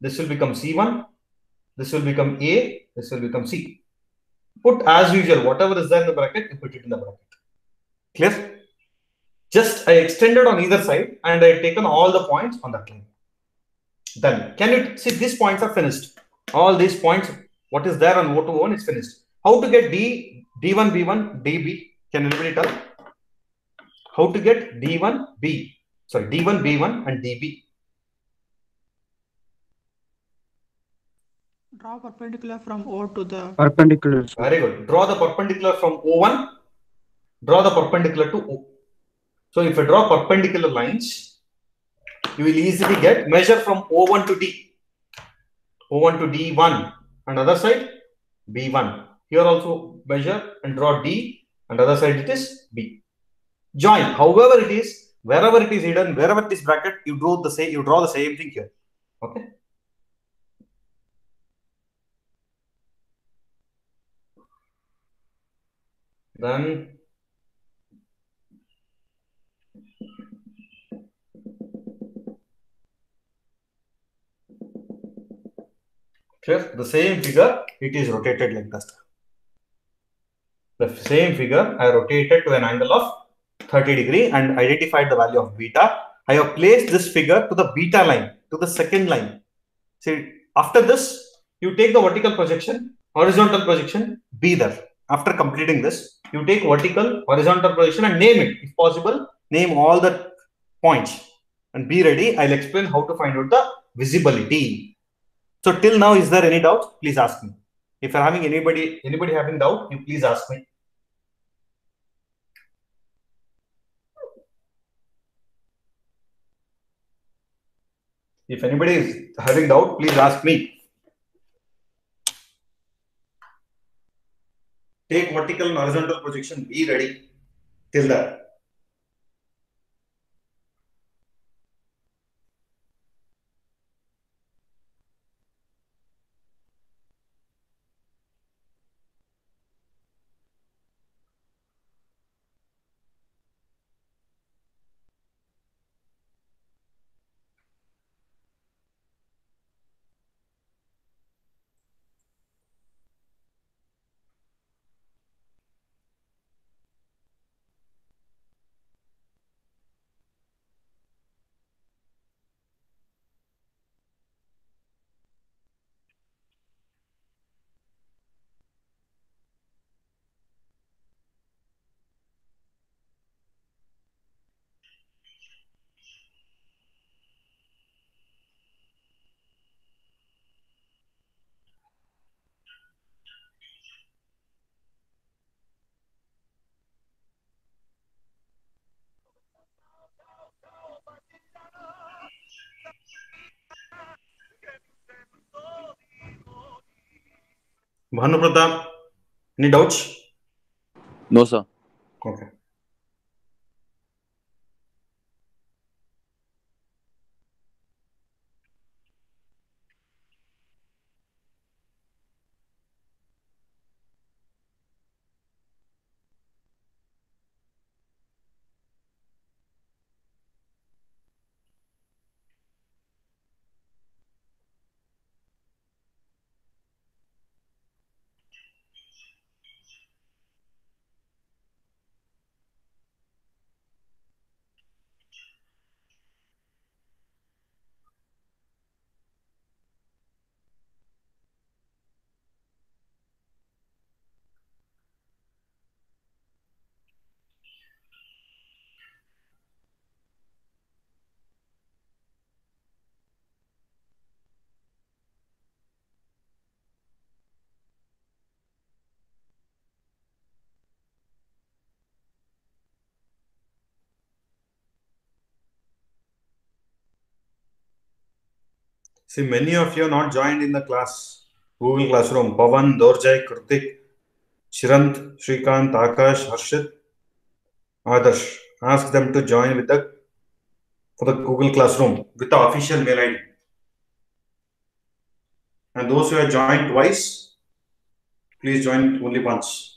This will become C1. This will become A. This will become C. Put as usual, whatever is there in the bracket, you put it in the bracket. Clear? Just I extended on either side and I taken all the points on that line. Then can you see these points are finished? All these points, what is there on O2 is finished. How to get D, D1, B1, DB? Can anybody tell? How to get D1, B? Sorry, D1, B1 and DB. Draw perpendicular from O to the Perpendicular. Very good. Draw the perpendicular from O1. Draw the perpendicular to O. So if I draw perpendicular lines, you will easily get measure from O1 to D. O1 to D1 and other side B1. Here also measure and draw D and other side it is B. Join. However it is, wherever it is hidden, wherever it is bracket, you draw the same. You draw the same thing here. Okay. Then the same figure, it is rotated like this. The same figure I rotated to an angle of 30 degree and identified the value of beta. I have placed this figure to the beta line, to the second line. See, after this, you take the vertical projection, horizontal projection, be there. After completing this, you take vertical, horizontal projection and name it. If possible, name all the points and be ready. I'll explain how to find out the visibility. So till now, is there any doubt? Please ask me. If you're having anybody, anybody having doubt, you please ask me. If anybody is having doubt, please ask me. Take vertical and horizontal projection, be ready till that. Bhanu Pratap, any doubts? No, sir. Okay. See, many of you are not joined in the class. Google Classroom. Pavan, Dorjay, Kritik, Shirant, Shrikant, Akash, Harshit, Adarsh. Ask them to join with the for the Google Classroom with the official mail ID. And those who have joined twice, please join only once.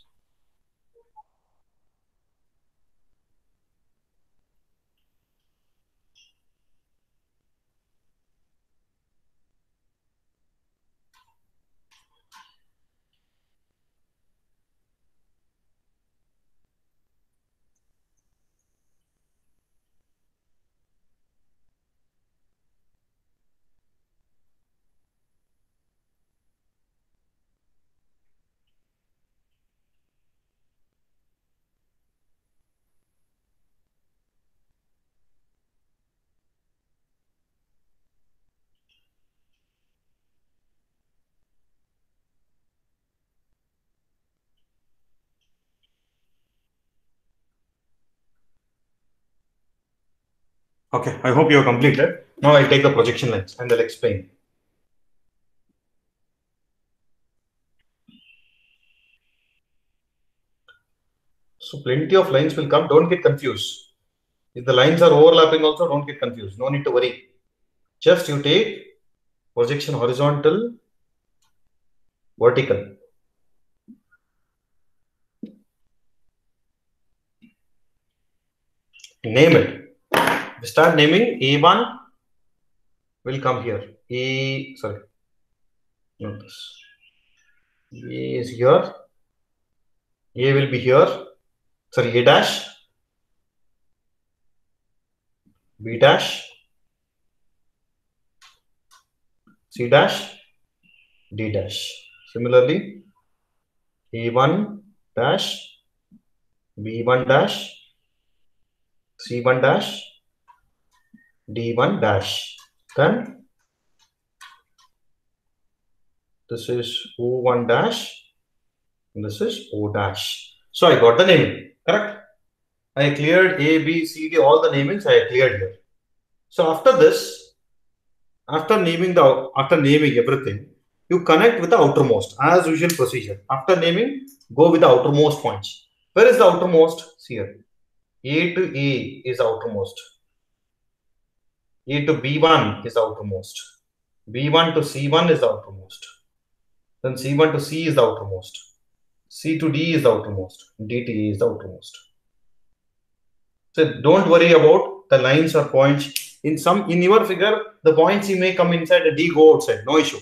Okay, I hope you have completed. Now I'll take the projection lines and I'll explain. So plenty of lines will come. Don't get confused. If the lines are overlapping also, don't get confused. No need to worry. Just you take projection horizontal, vertical. Name it. Start naming A1 will come here. A, sorry, not this. A is here. A will be here. Sorry, A dash. B dash. C dash. D dash. Similarly, A1 dash. B1 dash. C1 dash. D1 dash. Then this is O1 dash. This is O dash. So I got the naming, correct? I cleared A, B, C, D, all the namings I cleared here. So after this, after naming the after naming everything, you connect with the outermost as usual procedure. After naming, go with the outermost points. Where is the outermost? Here. A to A is outermost. A to B1 is outermost. B1 to C1 is outermost. Then C1 to C is outermost. C to D is outermost. D to E is outermost. So don't worry about the lines or points. In some in your figure, the points you may come inside and D go outside. No issue.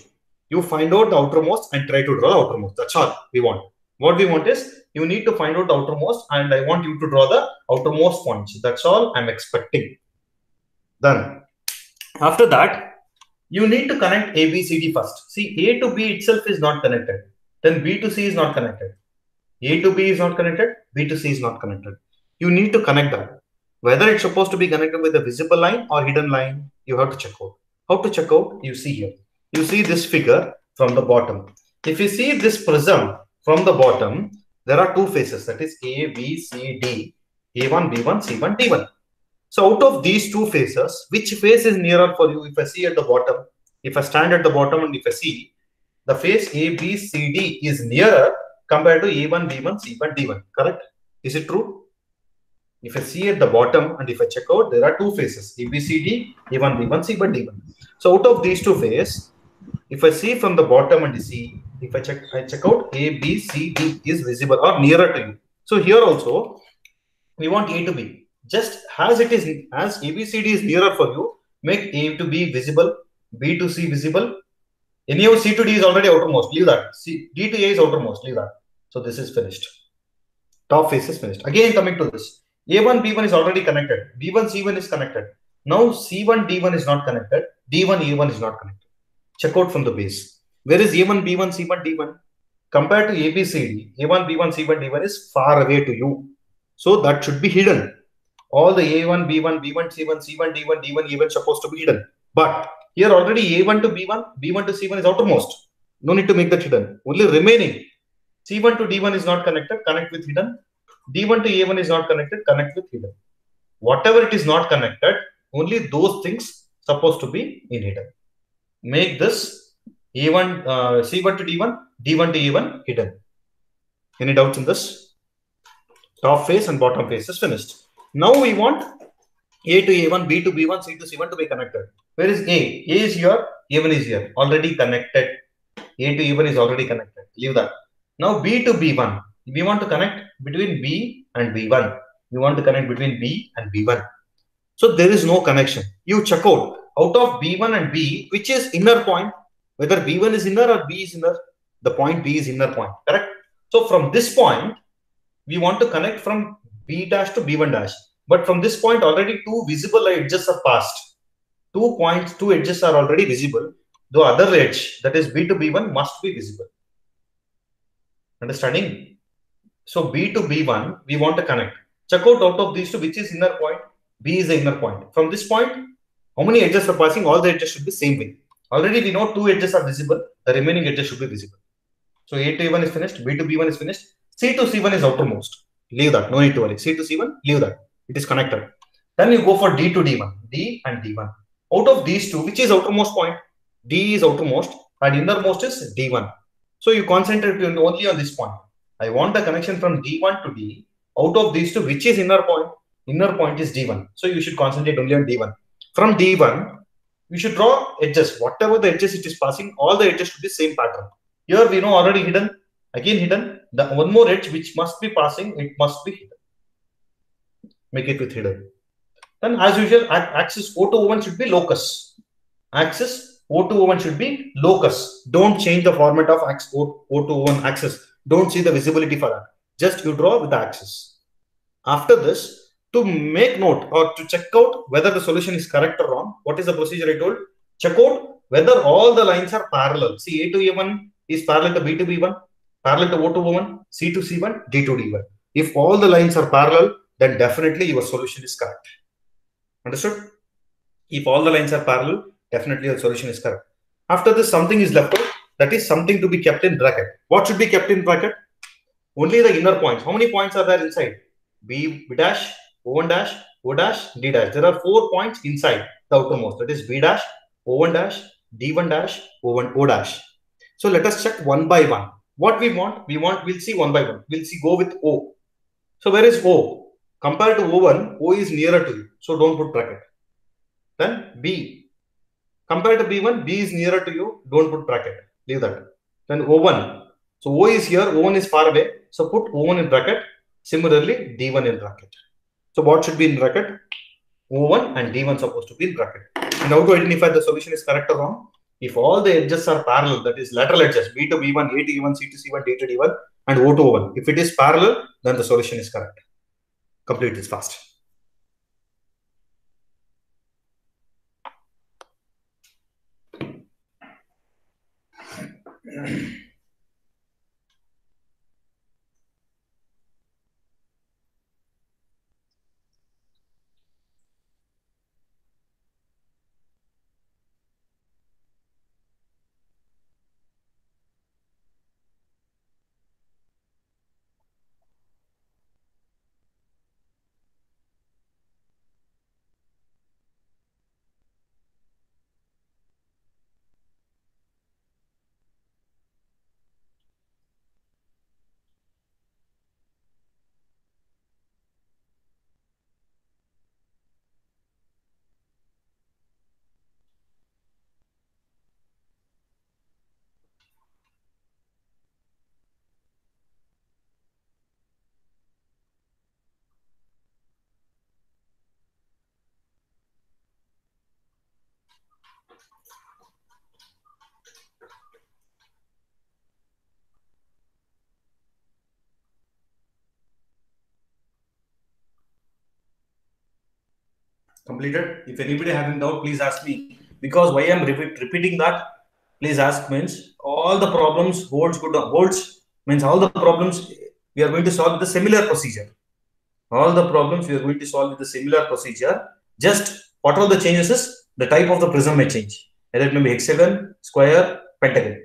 You find out the outermost and try to draw the outermost. That's all we want. What we want is you need to find out the outermost and I want you to draw the outermost points. That's all I'm expecting. Then after that, you need to connect A, B, C, D first. See, A to B itself is not connected. Then B to C is not connected. A to B is not connected. B to C is not connected. You need to connect that. Whether it's supposed to be connected with a visible line or hidden line, you have to check out. How to check out? You see here. You see this figure from the bottom. If you see this prism from the bottom, there are two faces. That is A, B, C, D. A1, B1, C1, D1. So out of these two faces, which face is nearer for you? If I see at the bottom, if I stand at the bottom and if I see the face A, B, C, D is nearer compared to A1, B1, C1, D1. Correct? Is it true? If I see at the bottom and if I check out, there are two faces A, B, C, D, A1, B1, C1, D1. So out of these two faces, if I see from the bottom and see, if I check, I check out A, B, C, D is visible or nearer to you. So here also, we want A to B just as it is as abcd is nearer for you make a to b visible b to c visible. Anyhow c to d is already outermost. Leave that. C d to a is outermost. Leave that. So this is finished. Top face is finished. Again coming to this. A1 b1 is already connected. B1 c1 is connected. Now c1 d1 is not connected. D1 a1 is not connected. Check out from the base. Where is a1 b1 c1 d1 compared to abcd a1 b1 c1 d1 is far away to you. So that should be hidden all the A1, B1, B1, C1, C1, D1, D1, E1 supposed to be hidden. But here already A1 to B1, B1 to C1 is outermost. No need to make that hidden. Only remaining C1 to D1 is not connected, connect with hidden. D1 to A1 is not connected, connect with hidden. Whatever it is not connected, only those things supposed to be in hidden. make this a1 uh, C1 to D1, D1 to a1 hidden. Any doubts in this? Top face and bottom face is finished. Now we want A to A1, B to B1, C to C1 to be connected. Where is A? A is here, A1 is here, already connected. A to E1 is already connected. Leave that. Now B to B1. We want to connect between B and B1. We want to connect between B and B1. So there is no connection. You check out out of B1 and B, which is inner point, whether B1 is inner or B is inner, the point B is inner point, correct? So from this point, we want to connect from B dash to B1 dash. But from this point, already two visible edges are passed. Two points, two edges are already visible. The other edge, that is B to B1, must be visible. Understanding? So B to B1, we want to connect. Check out out of these two, which is inner point. B is the inner point. From this point, how many edges are passing? All the edges should be same way. Already we know two edges are visible. The remaining edges should be visible. So A to A1 is finished. B to B1 is finished. C to C1 is outermost. Leave that. No need to worry. C to C1, leave that. It is connected. Then you go for D to D1. D and D1. Out of these two, which is outermost point? D is outermost and innermost is D1. So you concentrate only on this point. I want the connection from D1 to D. Out of these two, which is inner point? Inner point is D1. So you should concentrate only on D1. From D1, you should draw edges. Whatever the edges it is passing, all the edges should be same pattern. Here we know already hidden. Again hidden. The one more edge which must be passing, it must be hidden. Make it with hidden. Then as usual, axis O to O1 should be locus. Axis O to O1 should be locus. Don't change the format of axis O, o to O1 axis. Don't see the visibility for that. Just you draw with the axis. After this, to make note or to check out whether the solution is correct or wrong, what is the procedure I told? Check out whether all the lines are parallel. See, A to A1 is parallel to B to B1, parallel to O to O1, C to C1, D to D1. If all the lines are parallel, then definitely your solution is correct. Understood? If all the lines are parallel, definitely your solution is correct. After this, something is left out. That is something to be kept in bracket. What should be kept in bracket? Only the inner points. How many points are there inside? B, B dash, O1 dash, O dash, D dash. There are four points inside the outermost. That is B dash, O1 dash, D1 dash, O1, O dash. So let us check one by one. What we want, we want, we'll see one by one. We'll see, go with O. So where is O? Compared to O1, O is nearer to you. So don't put bracket. Then B. Compared to B1, B is nearer to you. Don't put bracket. Leave that. Then O1. So O is here, O1 is far away. So put O1 in bracket. Similarly, D1 in bracket. So what should be in bracket? O1 and D1 supposed to be in bracket. And how to identify the solution is correct or wrong? If all the edges are parallel, that is lateral edges, B to B1, A to E1, C to C1, D to D1, and O to O1. If it is parallel, then the solution is correct. Complete this fast. [clears throat] completed. If anybody having doubt, please ask me. Because why I'm repeat, repeating that, please ask means all the problems holds good holds means all the problems we are going to solve with a similar procedure. All the problems we are going to solve with a similar procedure. Just what are the changes is the type of the prism may change. Either it may be hexagon, square, pentagon,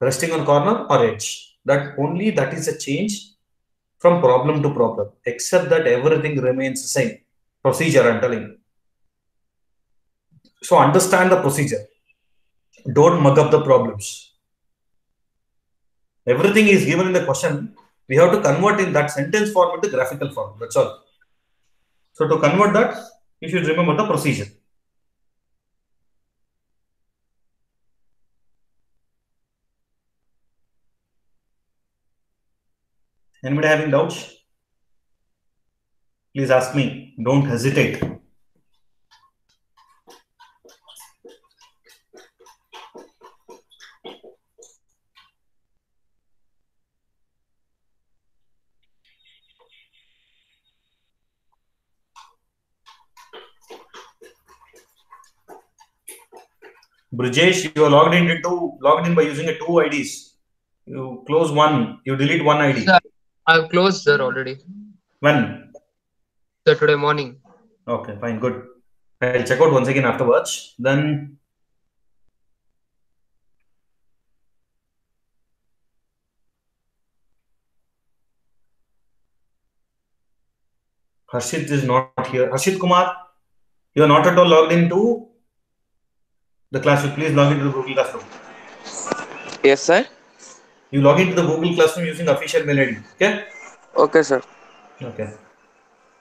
resting on corner or edge. That only that is a change from problem to problem, except that everything remains the same. Procedure I'm telling. So understand the procedure. Don't mug up the problems. Everything is given in the question. We have to convert in that sentence form into graphical form. That's all. So to convert that, you should remember the procedure. Anybody having doubts? Please ask me. Don't hesitate. Brijesh, you are logged into two, logged in by using a two IDs. You close one, you delete one ID. Sir. I've closed, sir, already. When? Sir, today morning. Okay, fine, good. I'll check out once again afterwards. Then Harshit is not here. Harshit Kumar, you are not at all logged into the classroom. Please log into the Google Classroom. Yes, sir. You log into the Google Classroom using official mail ID. Okay. Okay, sir. Okay.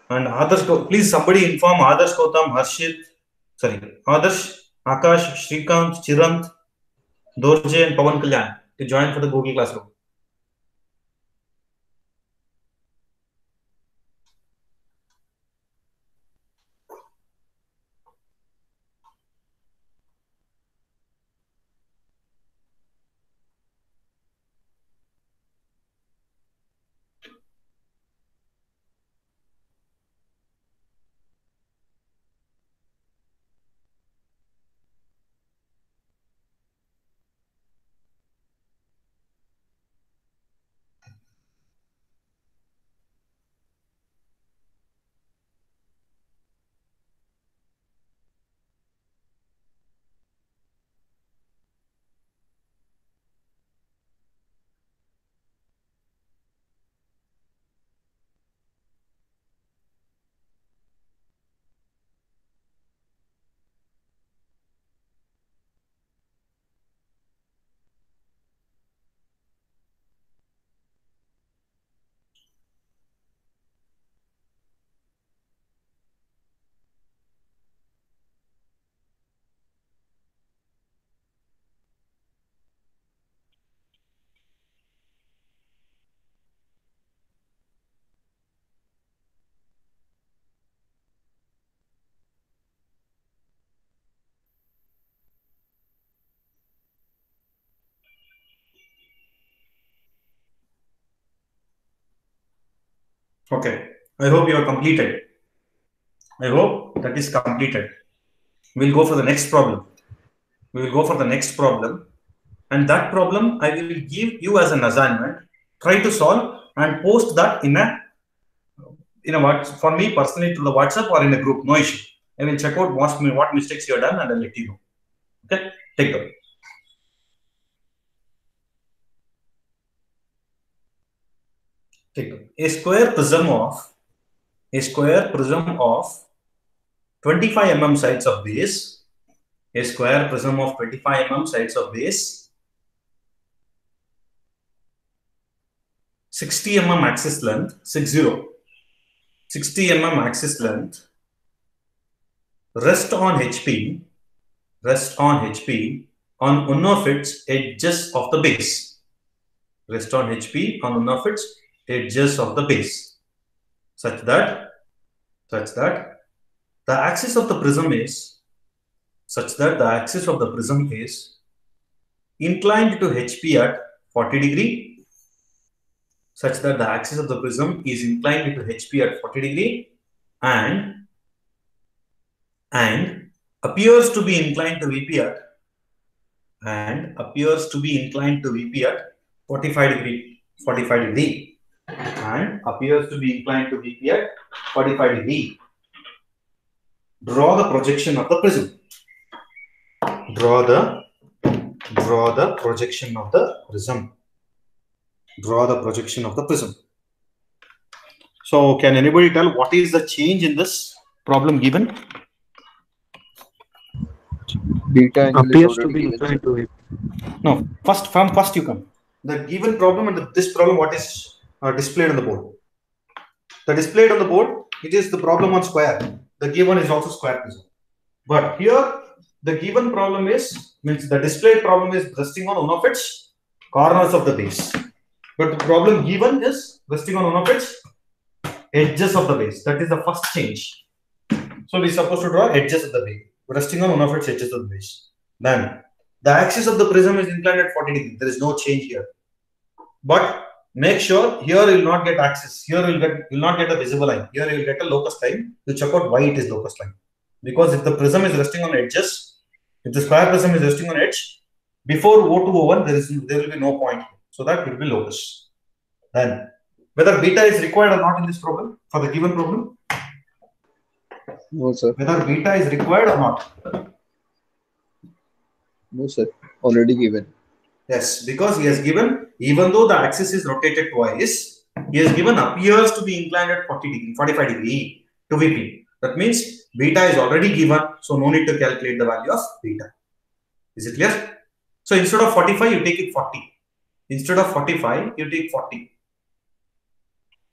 And Adarsh, please somebody inform Adarsh Gautam, Harshit, sorry, Adarsh, Akash, Shrikant, Chirant, Dorje, and Pawan Kalyan to join for the Google Classroom. Okay. I hope you are completed. I hope that is completed. We'll go for the next problem. We will go for the next problem. And that problem I will give you as an assignment. Try to solve and post that in a in a what for me personally to the WhatsApp or in a group. No issue. I will check out what, what mistakes you have done and I'll let you know. Okay, take care. Take care. A square prism of a square prism of 25 mm sides of base, a square prism of 25 mm sides of base, 60 mm axis length, 60, 60 mm axis length, rest on HP, rest on HP on one of its edges of the base. Rest on HP on one of its edges of the base, such that, such that the axis of the prism is, such that the axis of the prism is inclined to HP at 40 degree, such that the axis of the prism is inclined to HP at 40 degree and and appears to be inclined to VP at and appears to be inclined to VP at 45 degree 45 degree and appears to be inclined to VP at 45 degree. Draw the projection of the prism. Draw the draw the projection of the prism. Draw the projection of the prism. So, can anybody tell what is the change in this problem given? Beta Appears to be inclined to it. No, first from first you come. The given problem and this problem, what is uh, displayed on the board? The displayed on the board, it is the problem on square. The given is also square prism. But here, the given problem is means the displayed problem is resting on one of its corners of the base. But the problem given is resting on one of its edges of the base. That is the first change. So we're supposed to draw edges of the base, resting on one of its edges of the base. Then the axis of the prism is inclined at 40 degrees. There is no change here. But make sure here you will not get axis. Here you will get you will not get a visible line. Here you will get a locus line. You check out why it is locus line. Because if the prism is resting on edges, if the square prism is resting on edge, before O2 O1, there is there will be no point. So that will be locus. Then whether beta is required or not in this problem for the given problem, No, sir. whether beta is required or not. No, sir. Already given. Yes, because he has given, even though the axis is rotated twice, he has given appears to be inclined at 40 degree, 45 degree to VP. That means beta is already given, so no need to calculate the value of beta. Is it clear? So instead of 45, you take it 40. Instead of 45, you take 40.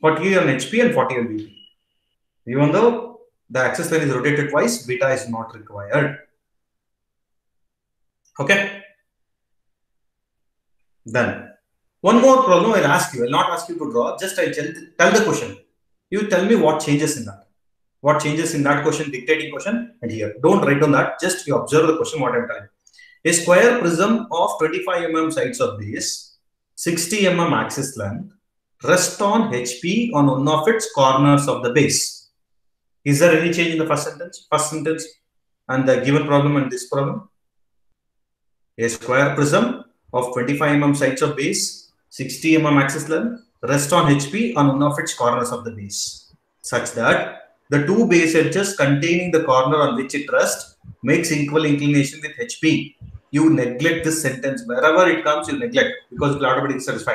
40 on HP and 40 on VP. Even though the axis line is rotated twice, beta is not required. Okay. Then one more problem I'll ask you. I'll not ask you to draw. Just I'll tell, tell the question. You tell me what changes in that. What changes in that question, dictating question, and here. Don't write on that. Just you observe the question. What I'm telling. A square prism of 25 mm sides of base, 60 mm axis length, rest on HP on one of its corners of the base. Is there any change in the first sentence? First sentence and the given problem and this problem? A square prism of 25 mm sides of base, 60 mm axis length, rest on HP on one of its corners of the base, such that the two base edges containing the corner on which it rests makes equal inclination with HP. You neglect this sentence wherever it comes, you neglect because it will automatically satisfy.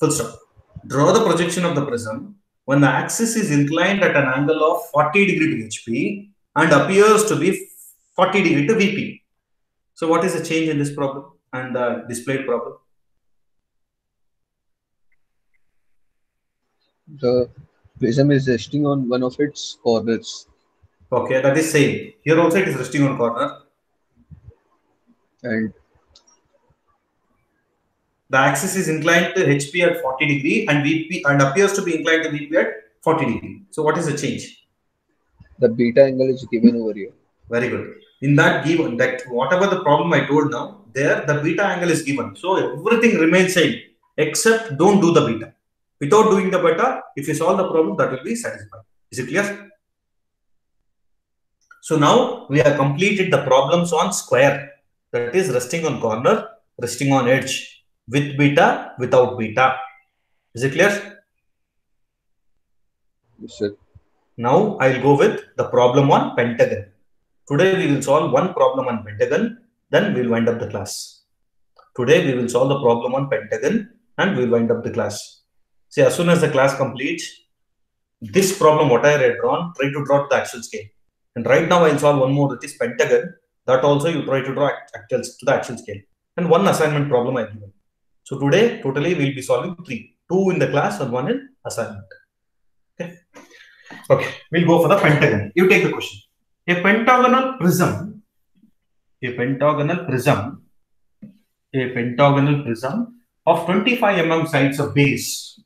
Full stop. Draw the projection of the prism when the axis is inclined at an angle of 40 degree to HP and appears to be 40 degree to VP. So what is the change in this problem and the displayed problem? The prism is resting on one of its corners. Okay, that is same. Here also it is resting on corner. And The axis is inclined to HP at 40 degree and VP and appears to be inclined to VP at 40 degree. So what is the change? the beta angle is given over here. Very good. In that given that whatever the problem I told now, there the beta angle is given. So everything remains same except don't do the beta. Without doing the beta, if you solve the problem, that will be satisfied. Is it clear? So now we have completed the problems on square. That is resting on corner, resting on edge, with beta, without beta. Is it clear? Yes, sir. Now I'll go with the problem on pentagon. Today we will solve one problem on pentagon, then we'll wind up the class. Today we will solve the problem on pentagon and we'll wind up the class. See, as soon as the class completes, this problem what I read drawn, try to draw to the actual scale. And right now I'll solve one more that is pentagon. That also you try to draw actual to the actual scale. And one assignment problem I've given. So today totally we'll be solving three. Two in the class and one in assignment. Okay. Okay, we'll go for the pentagon. You take the question. A pentagonal prism, a pentagonal prism, a pentagonal prism of 25 mm sides of base,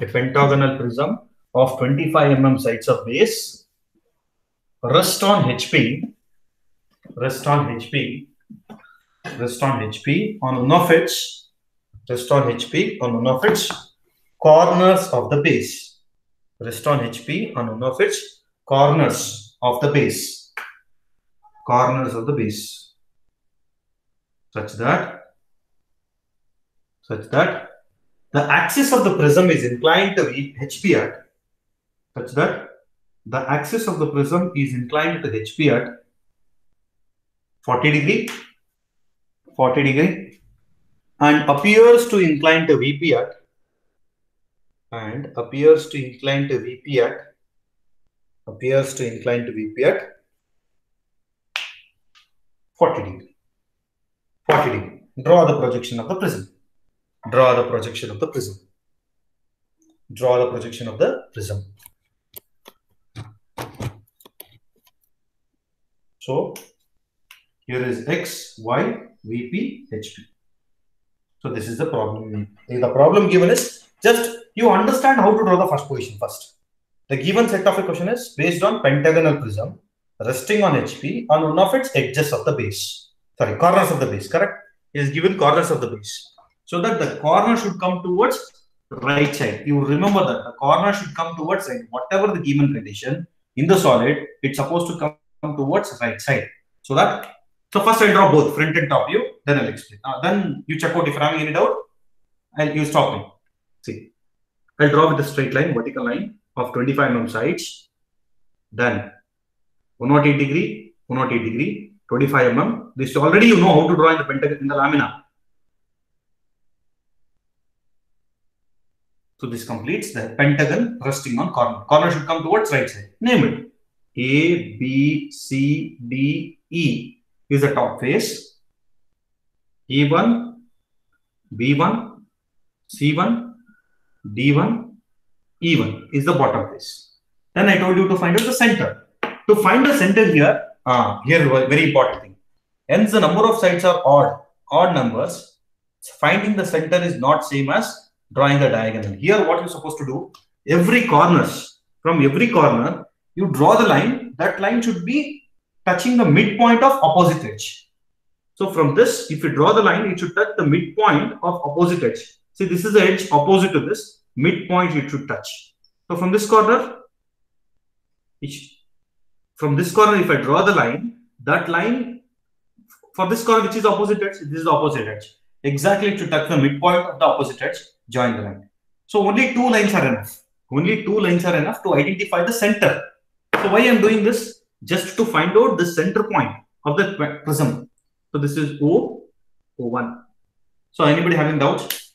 a pentagonal prism of 25 mm sides of base, rest on HP, rest on HP, rest on HP on one of its, rest on HP on one of its corners of the base. Rest on HP on one of its corners of the base. Corners of the base. Such that, such that the axis of the prism is inclined to HP at, such that the axis of the prism is inclined to HP at 40 degree, 40 degree, and appears to incline to VP at and appears to incline to VP at appears to incline to VP at 40 degree. 40 degree. Draw the projection of the prism. Draw the projection of the prism. Draw the projection of the prism. So here is x, y, vp, hp. So this is the problem. The problem given is just you understand how to draw the first position first. The given set of a question is based on pentagonal prism resting on HP on one of its edges of the base. Sorry, corners of the base, correct? Is given corners of the base. So that the corner should come towards right side. You remember that the corner should come towards right. Whatever the given condition in the solid, it's supposed to come come towards right side. So that so first I'll draw both front and top view, then I'll explain. Uh, then you check out if you're having any doubt, and you stop me. See, I'll draw with a straight line, vertical line of 25 mm sides. Then 108 degree, 108 degree, 25 mm. This already you know how to draw in the pentagon in the lamina. So this completes the pentagon resting on corner. Corner should come towards right side. Name it. A, B, C, D, E is the top face. E1, B1, C1, D1, E1 is the bottom face. Then I told you to find out the center. To find the center here, ah, here very important thing. Hence the number of sides are odd, odd numbers. Finding the center is not same as drawing the diagonal. Here what you're supposed to do, every corners, from every corner, you draw the line, that line should be touching the midpoint of opposite edge. So from this, if you draw the line, it should touch the midpoint of opposite edge. See, this is the edge opposite to this, midpoint it should touch. So from this corner, from this corner, if I draw the line, that line, for this corner, which is opposite edge, this is the opposite edge. Exactly to touch the midpoint of the opposite edge, join the line. So only two lines are enough. Only two lines are enough to identify the center. So why I'm doing this? Just to find out the center point of the prism. So this is O, O1. So anybody having doubts?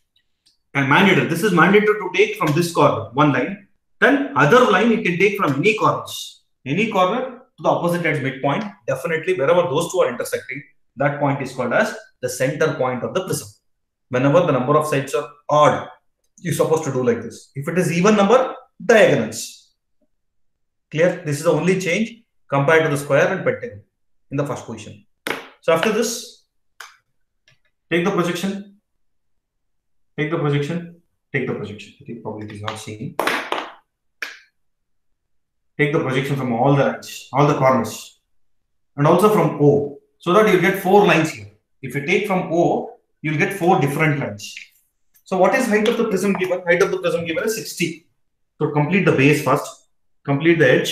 And mandatory. This is mandatory to take from this corner, one line. Then other line you can take from any corners. Any corner to the opposite edge midpoint. Definitely wherever those two are intersecting, that point is called as the center point of the prism. Whenever the number of sides are odd, you're supposed to do like this. If it is even number, diagonals. Clear? This is the only change compared to the square and pentagon in the first position. So after this, take the projection, take the projection, take the projection. I think probably it is not seen. Take the projection from all the lines, all the corners, and also from O, so that you get four lines here. If you take from O, you'll get four different lines. So what is height of the prism given? Height of the prism given is 60. So complete the base first, complete the edge,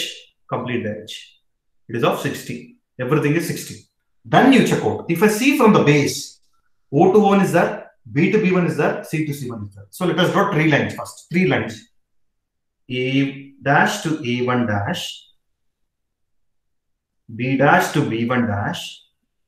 complete the edge. It is of 60. Everything is 60. Then you check out. If I see from the base, O to 1 is there, B to B1 is there, C to C1 is there. So let us draw three lines first. Three lines. A dash to A1 dash, B dash to B1 dash,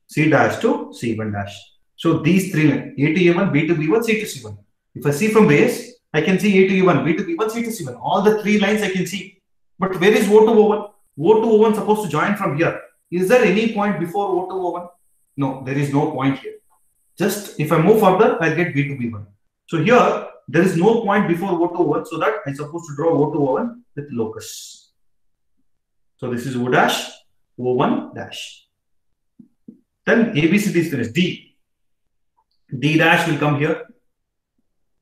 C dash to C1 dash. So these three A to A1, B to B1, C to C1. If I see from base, I can see A to A1, B to B1, C to C1. All the three lines I can see. But where is O to O1? O to O1 supposed to join from here. Is there any point before O to O1? No, there is no point here. Just if I move further, I'll get B to B1. So here, there is no point before O to O1, so that I'm supposed to draw O to O1 with locus. So this is O dash, O1 dash. Then ABCD is finished. D. D dash will come here.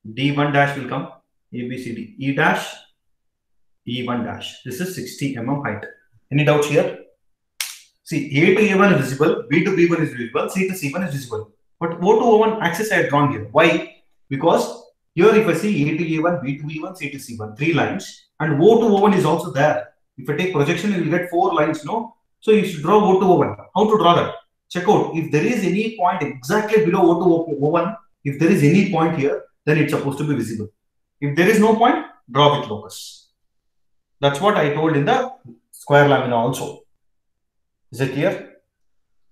D1 dash will come. ABCD. E dash, E1 dash. This is 60 mm height. Any doubts here? See, A to A1 is visible, B to B1 is visible, C to C1 is visible. But O to O1 axis I had drawn here. Why? Because here if I see A to A1, B to B1, C to C1, three lines, and O to O1 is also there. If I take projection, you will get four lines, no? So you should draw O to O1. How to draw that? Check out. If there is any point exactly below O to O1, if there is any point here, then it's supposed to be visible. If there is no point, draw with locus. That's what I told in the square lamina also. Is it clear?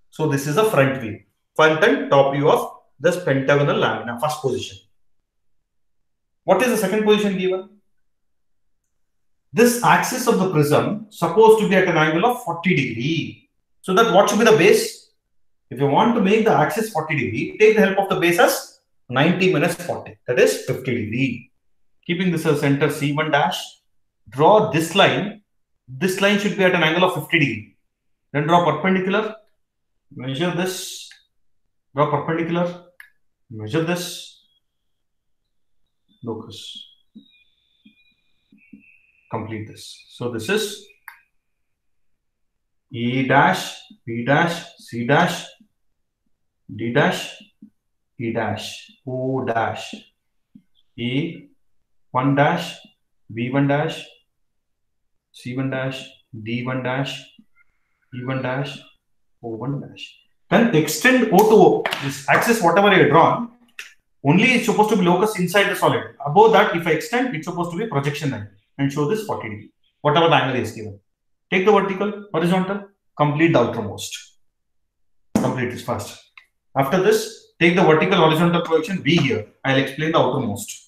So this is a front view, front and top view of this pentagonal lamina, first position. What is the second position given? This axis of the prism supposed to be at an angle of 40 degree. So that what should be the base? If you want to make the axis 40 degree, take the help of the base as 90 minus 40. That is 50 degree. Keeping this as center C1 dash, draw this line. This line should be at an angle of 50 degree. Then draw perpendicular. Measure this. Draw perpendicular. Measure this. Locus. Complete this. So this is E dash, B dash, C dash, D dash, E dash, O dash, E 1 dash, B1 dash, C1 dash, D1 dash, E1 dash, O1 dash. Then extend O to O. This axis, whatever have drawn, only it's supposed to be locus inside the solid. Above that, if I extend, it's supposed to be projection line and show this 40 degree, whatever the angle is given. Take the vertical, horizontal, complete the outermost. Complete this first. After this, take the vertical horizontal projection B here. I'll explain the outermost.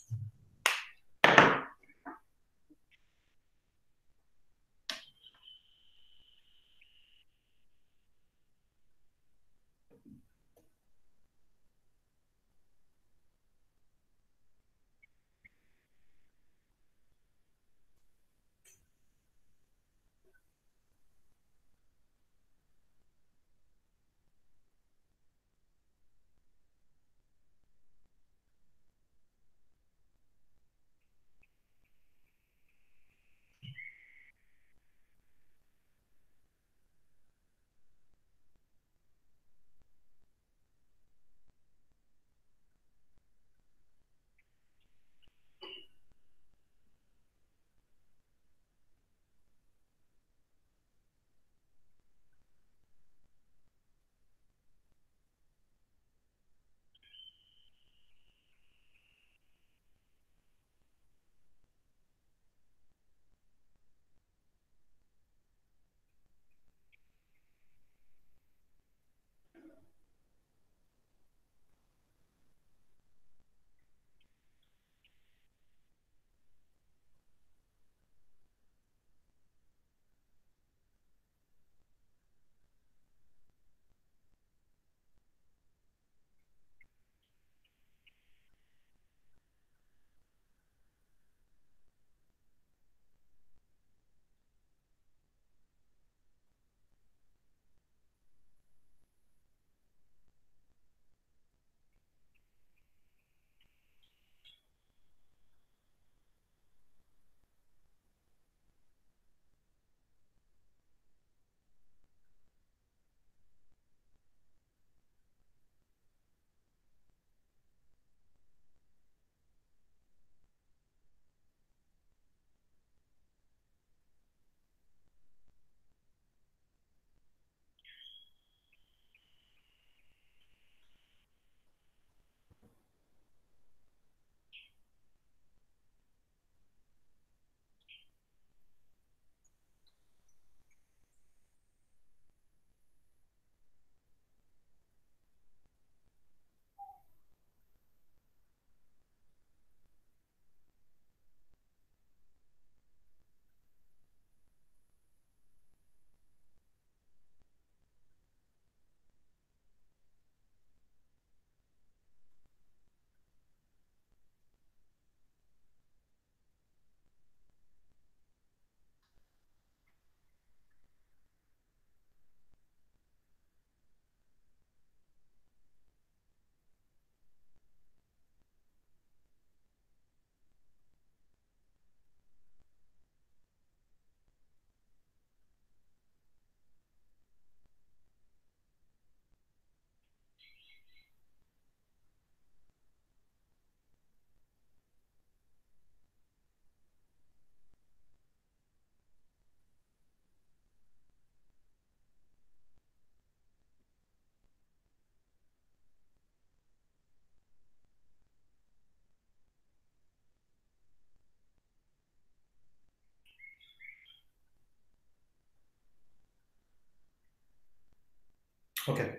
Okay.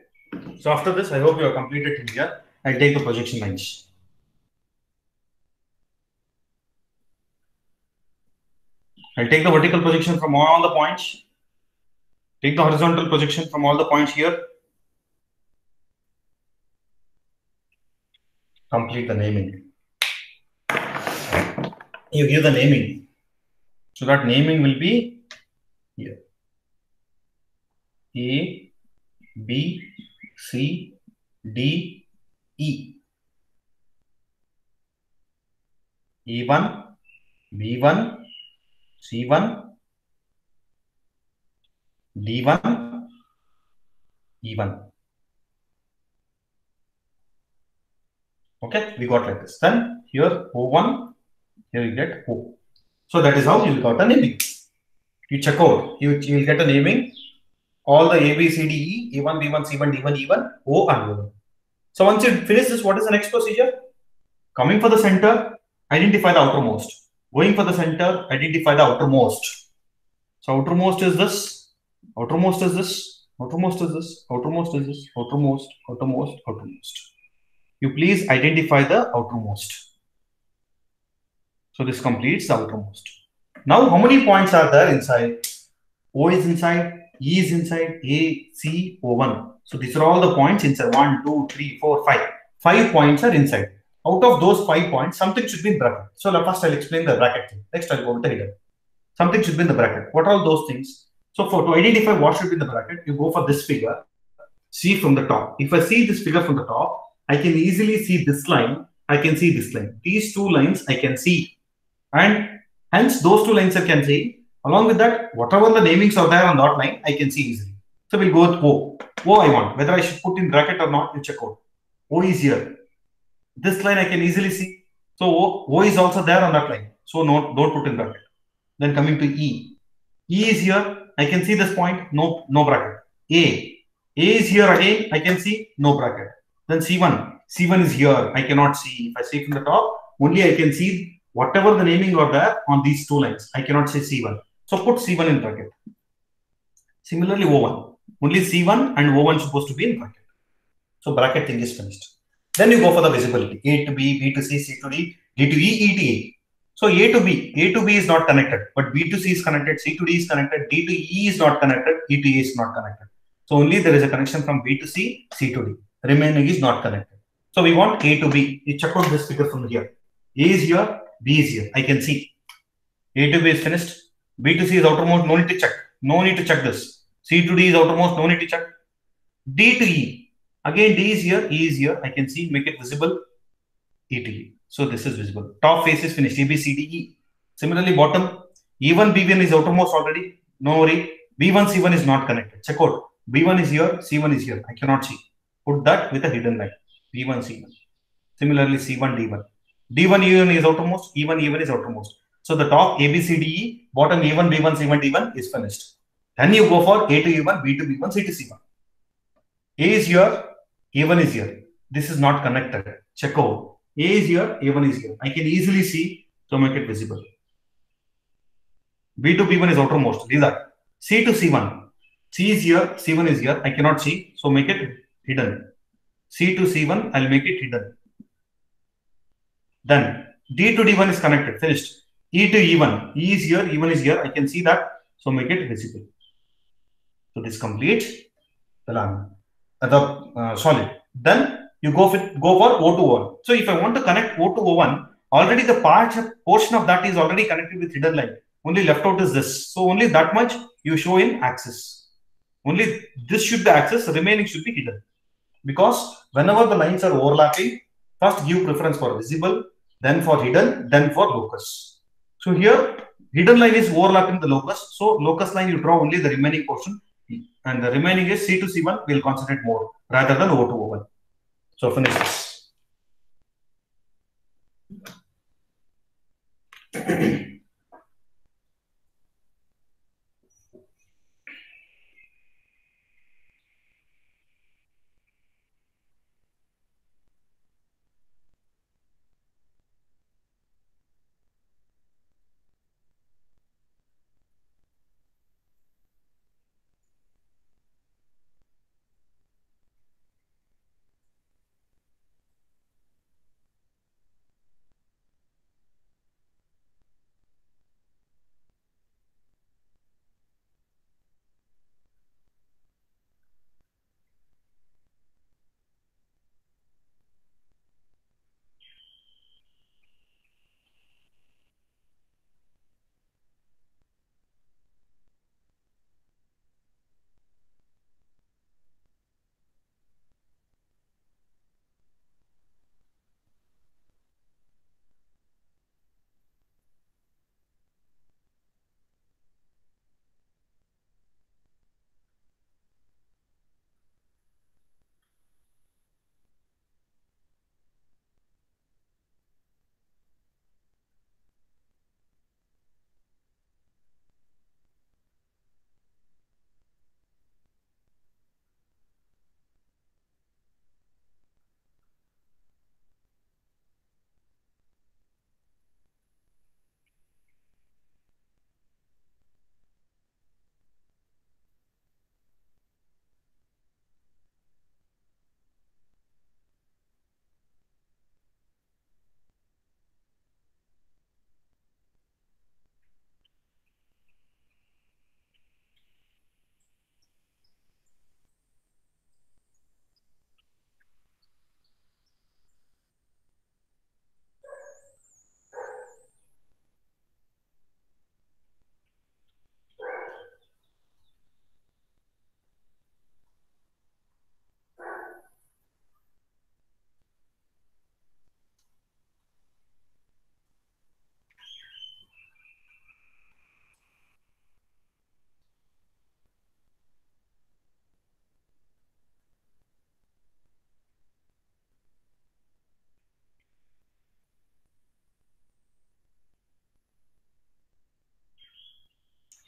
So after this, I hope you have completed till here. I'll take the projection lines. I'll take the vertical projection from all the points. Take the horizontal projection from all the points here. Complete the naming. You give the naming. So that naming will be here. A B, C, D, E. E1, B1, C1, D1, E1. Okay, we got like this. Then here O1, here you get O. So that is how you got a naming. You check out, you you will get a naming. All the A, B, C, D, E, A1, B1, C1, D1, E1, O and O1. So once you finish this, what is the next procedure? Coming for the center, identify the outermost. Going for the center, identify the outermost. So outermost is this, outermost is this, outermost is this, outermost is this, outermost, outermost, outermost. You please identify the outermost. So this completes the outermost. Now, how many points are there inside? O is inside, E is inside, A, C, O1. So these are all the points inside. One, two, three, four, five. Five points are inside. Out of those five points, something should be in bracket. So first I'll explain the bracket thing. Next I'll go with the header. Something should be in the bracket. What are all those things? So for to identify what should be in the bracket, you go for this figure. See from the top. If I see this figure from the top, I can easily see this line. I can see this line. These two lines I can see. And hence those two lines I can see. Along with that, whatever the namings are there on that line, I can see easily. So we'll go with O. O I want. Whether I should put in bracket or not, you check out. O is here. This line I can easily see. So O, o is also there on that line. So no, don't put in bracket. Then coming to E. E is here. I can see this point. No, no bracket. A. A is here again. I can see no bracket. Then C1. C1 is here. I cannot see. If I see from the top, only I can see whatever the naming are there on these two lines. I cannot say C1. So put C1 in bracket. Similarly, O1. Only C1 and O1 supposed to be in bracket. So bracket thing is finished. Then you go for the visibility. A to B, B to C, C to D, D to E, E to A. So A to B, A to B is not connected, but B to C is connected, C to D is connected, D to E is not connected, E to A is not connected. So only there is a connection from B to C, C to D. Remaining is not connected. So we want A to B. You check out this figure from here. A is here, B is here. I can see. A to B is finished. B to C is outermost. No need to check. No need to check this. C to D is outermost. No need to check. D to E. Again, D is here. E is here. I can see. Make it visible. E to E. So this is visible. Top face is finished. A, B, C, D, E. Similarly, bottom. E1, B1 is outermost already. No worry. B1, C1 is not connected. Check out. B1 is here. C1 is here. I cannot see. Put that with a hidden line. B1, C1. Similarly, C1, D1. D1, E1 is outermost. E1, E1 is outermost. So the top A, B, C, D, E, bottom A1, B1, C1, D1 is finished. Then you go for A to E1, B to B1, C to C1. A is here, A1 is here. This is not connected. Check out. A is here, A1 is here. I can easily see, so make it visible. B to B1 is outermost. These are C to C1. C is here, C1 is here. I cannot see, so make it hidden. C to C1, I'll make it hidden. Then D to D1 is connected, finished. E to E1, E is here, E1 is here. I can see that, so make it visible. So this completes the lamina, the uh, solid. Then you go with go for O to O1. So if I want to connect O to O1, already the part portion of that is already connected with hidden line. Only left out is this. So only that much you show in axis. Only this should be axis, remaining should be hidden. Because whenever the lines are overlapping, first give preference for visible, then for hidden, then for locus. So here, hidden line is overlapping the locus. So locus line, you draw only the remaining portion. And the remaining is C to C1, we'll concentrate more rather than O to O1. So finish this. [clears throat]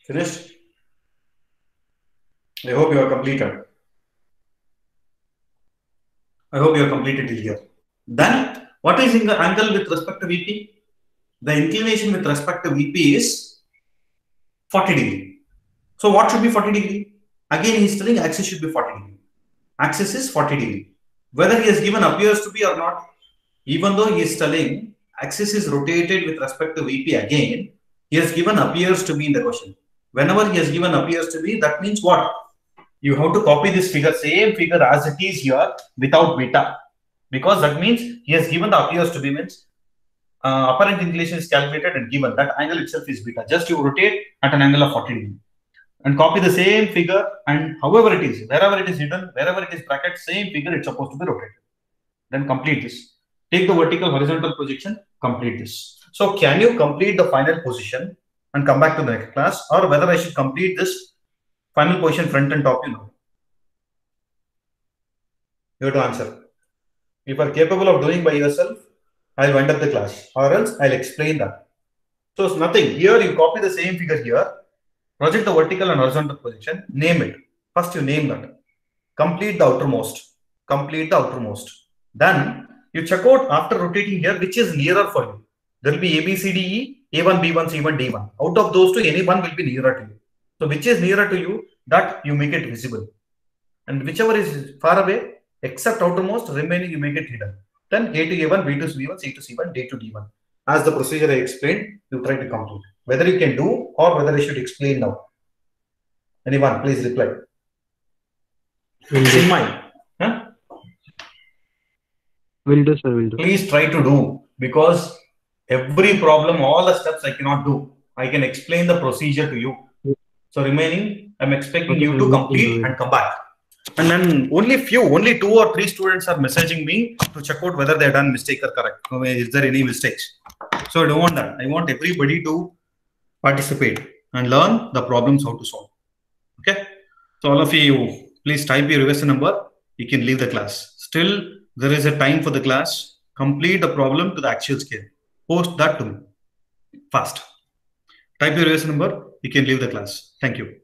Finished? I hope you are completed. I hope you are completed till here. Then, what is in the angle with respect to VP? The inclination with respect to VP is 40 degree. So, what should be 40 degree? Again, he is telling axis should be 40 degree. Axis is 40 degree. Whether he has given appears to be or not, even though he is telling axis is rotated with respect to VP again, he has given appears to be in the question. Whenever he has given appears to be, that means what? You have to copy this figure, same figure as it is here without beta. Because that means he has given the appears to be means uh, apparent inclination is calculated and given. That angle itself is beta. Just you rotate at an angle of 40 degree and copy the same figure and however it is, wherever it is hidden, wherever it is bracket, same figure it's supposed to be rotated. Then complete this. Take the vertical horizontal projection, complete this. So can you complete the final position and come back to the next class or whether I should complete this final position front and top, you know. You have to answer. If you are capable of doing by yourself, I'll wind up the class or else I'll explain that. So it's nothing. Here you copy the same figure here, project the vertical and horizontal position, name it. First you name that. Complete the outermost. Complete the outermost. Then you check out after rotating here which is nearer for you. There will be A, B, C, D, E, A1, B1, C1, D1. Out of those two, any one will be nearer to you. So which is nearer to you, that you make it visible. And whichever is far away, except outermost, remaining you make it hidden. Then A to A1, B to B1, C to C1, D to D1. As the procedure I explained, you try to complete. Whether you can do or whether I should explain now. Anyone, please reply. It's in mind. Huh? Will do, sir. Will do. Please try to do because every problem, all the steps I cannot do. I can explain the procedure to you. So remaining, I'm expecting you to complete mm-hmm. and come back. And then only few, only two or three students are messaging me to check out whether they've done mistake or correct. Is there any mistakes? So I don't want that. I want everybody to participate and learn the problems how to solve. Okay. So all of you, please type your revision number. You can leave the class. Still, there is a time for the class. Complete the problem to the actual scale. Post that to me fast. Type your revision number. You can leave the class. Thank you.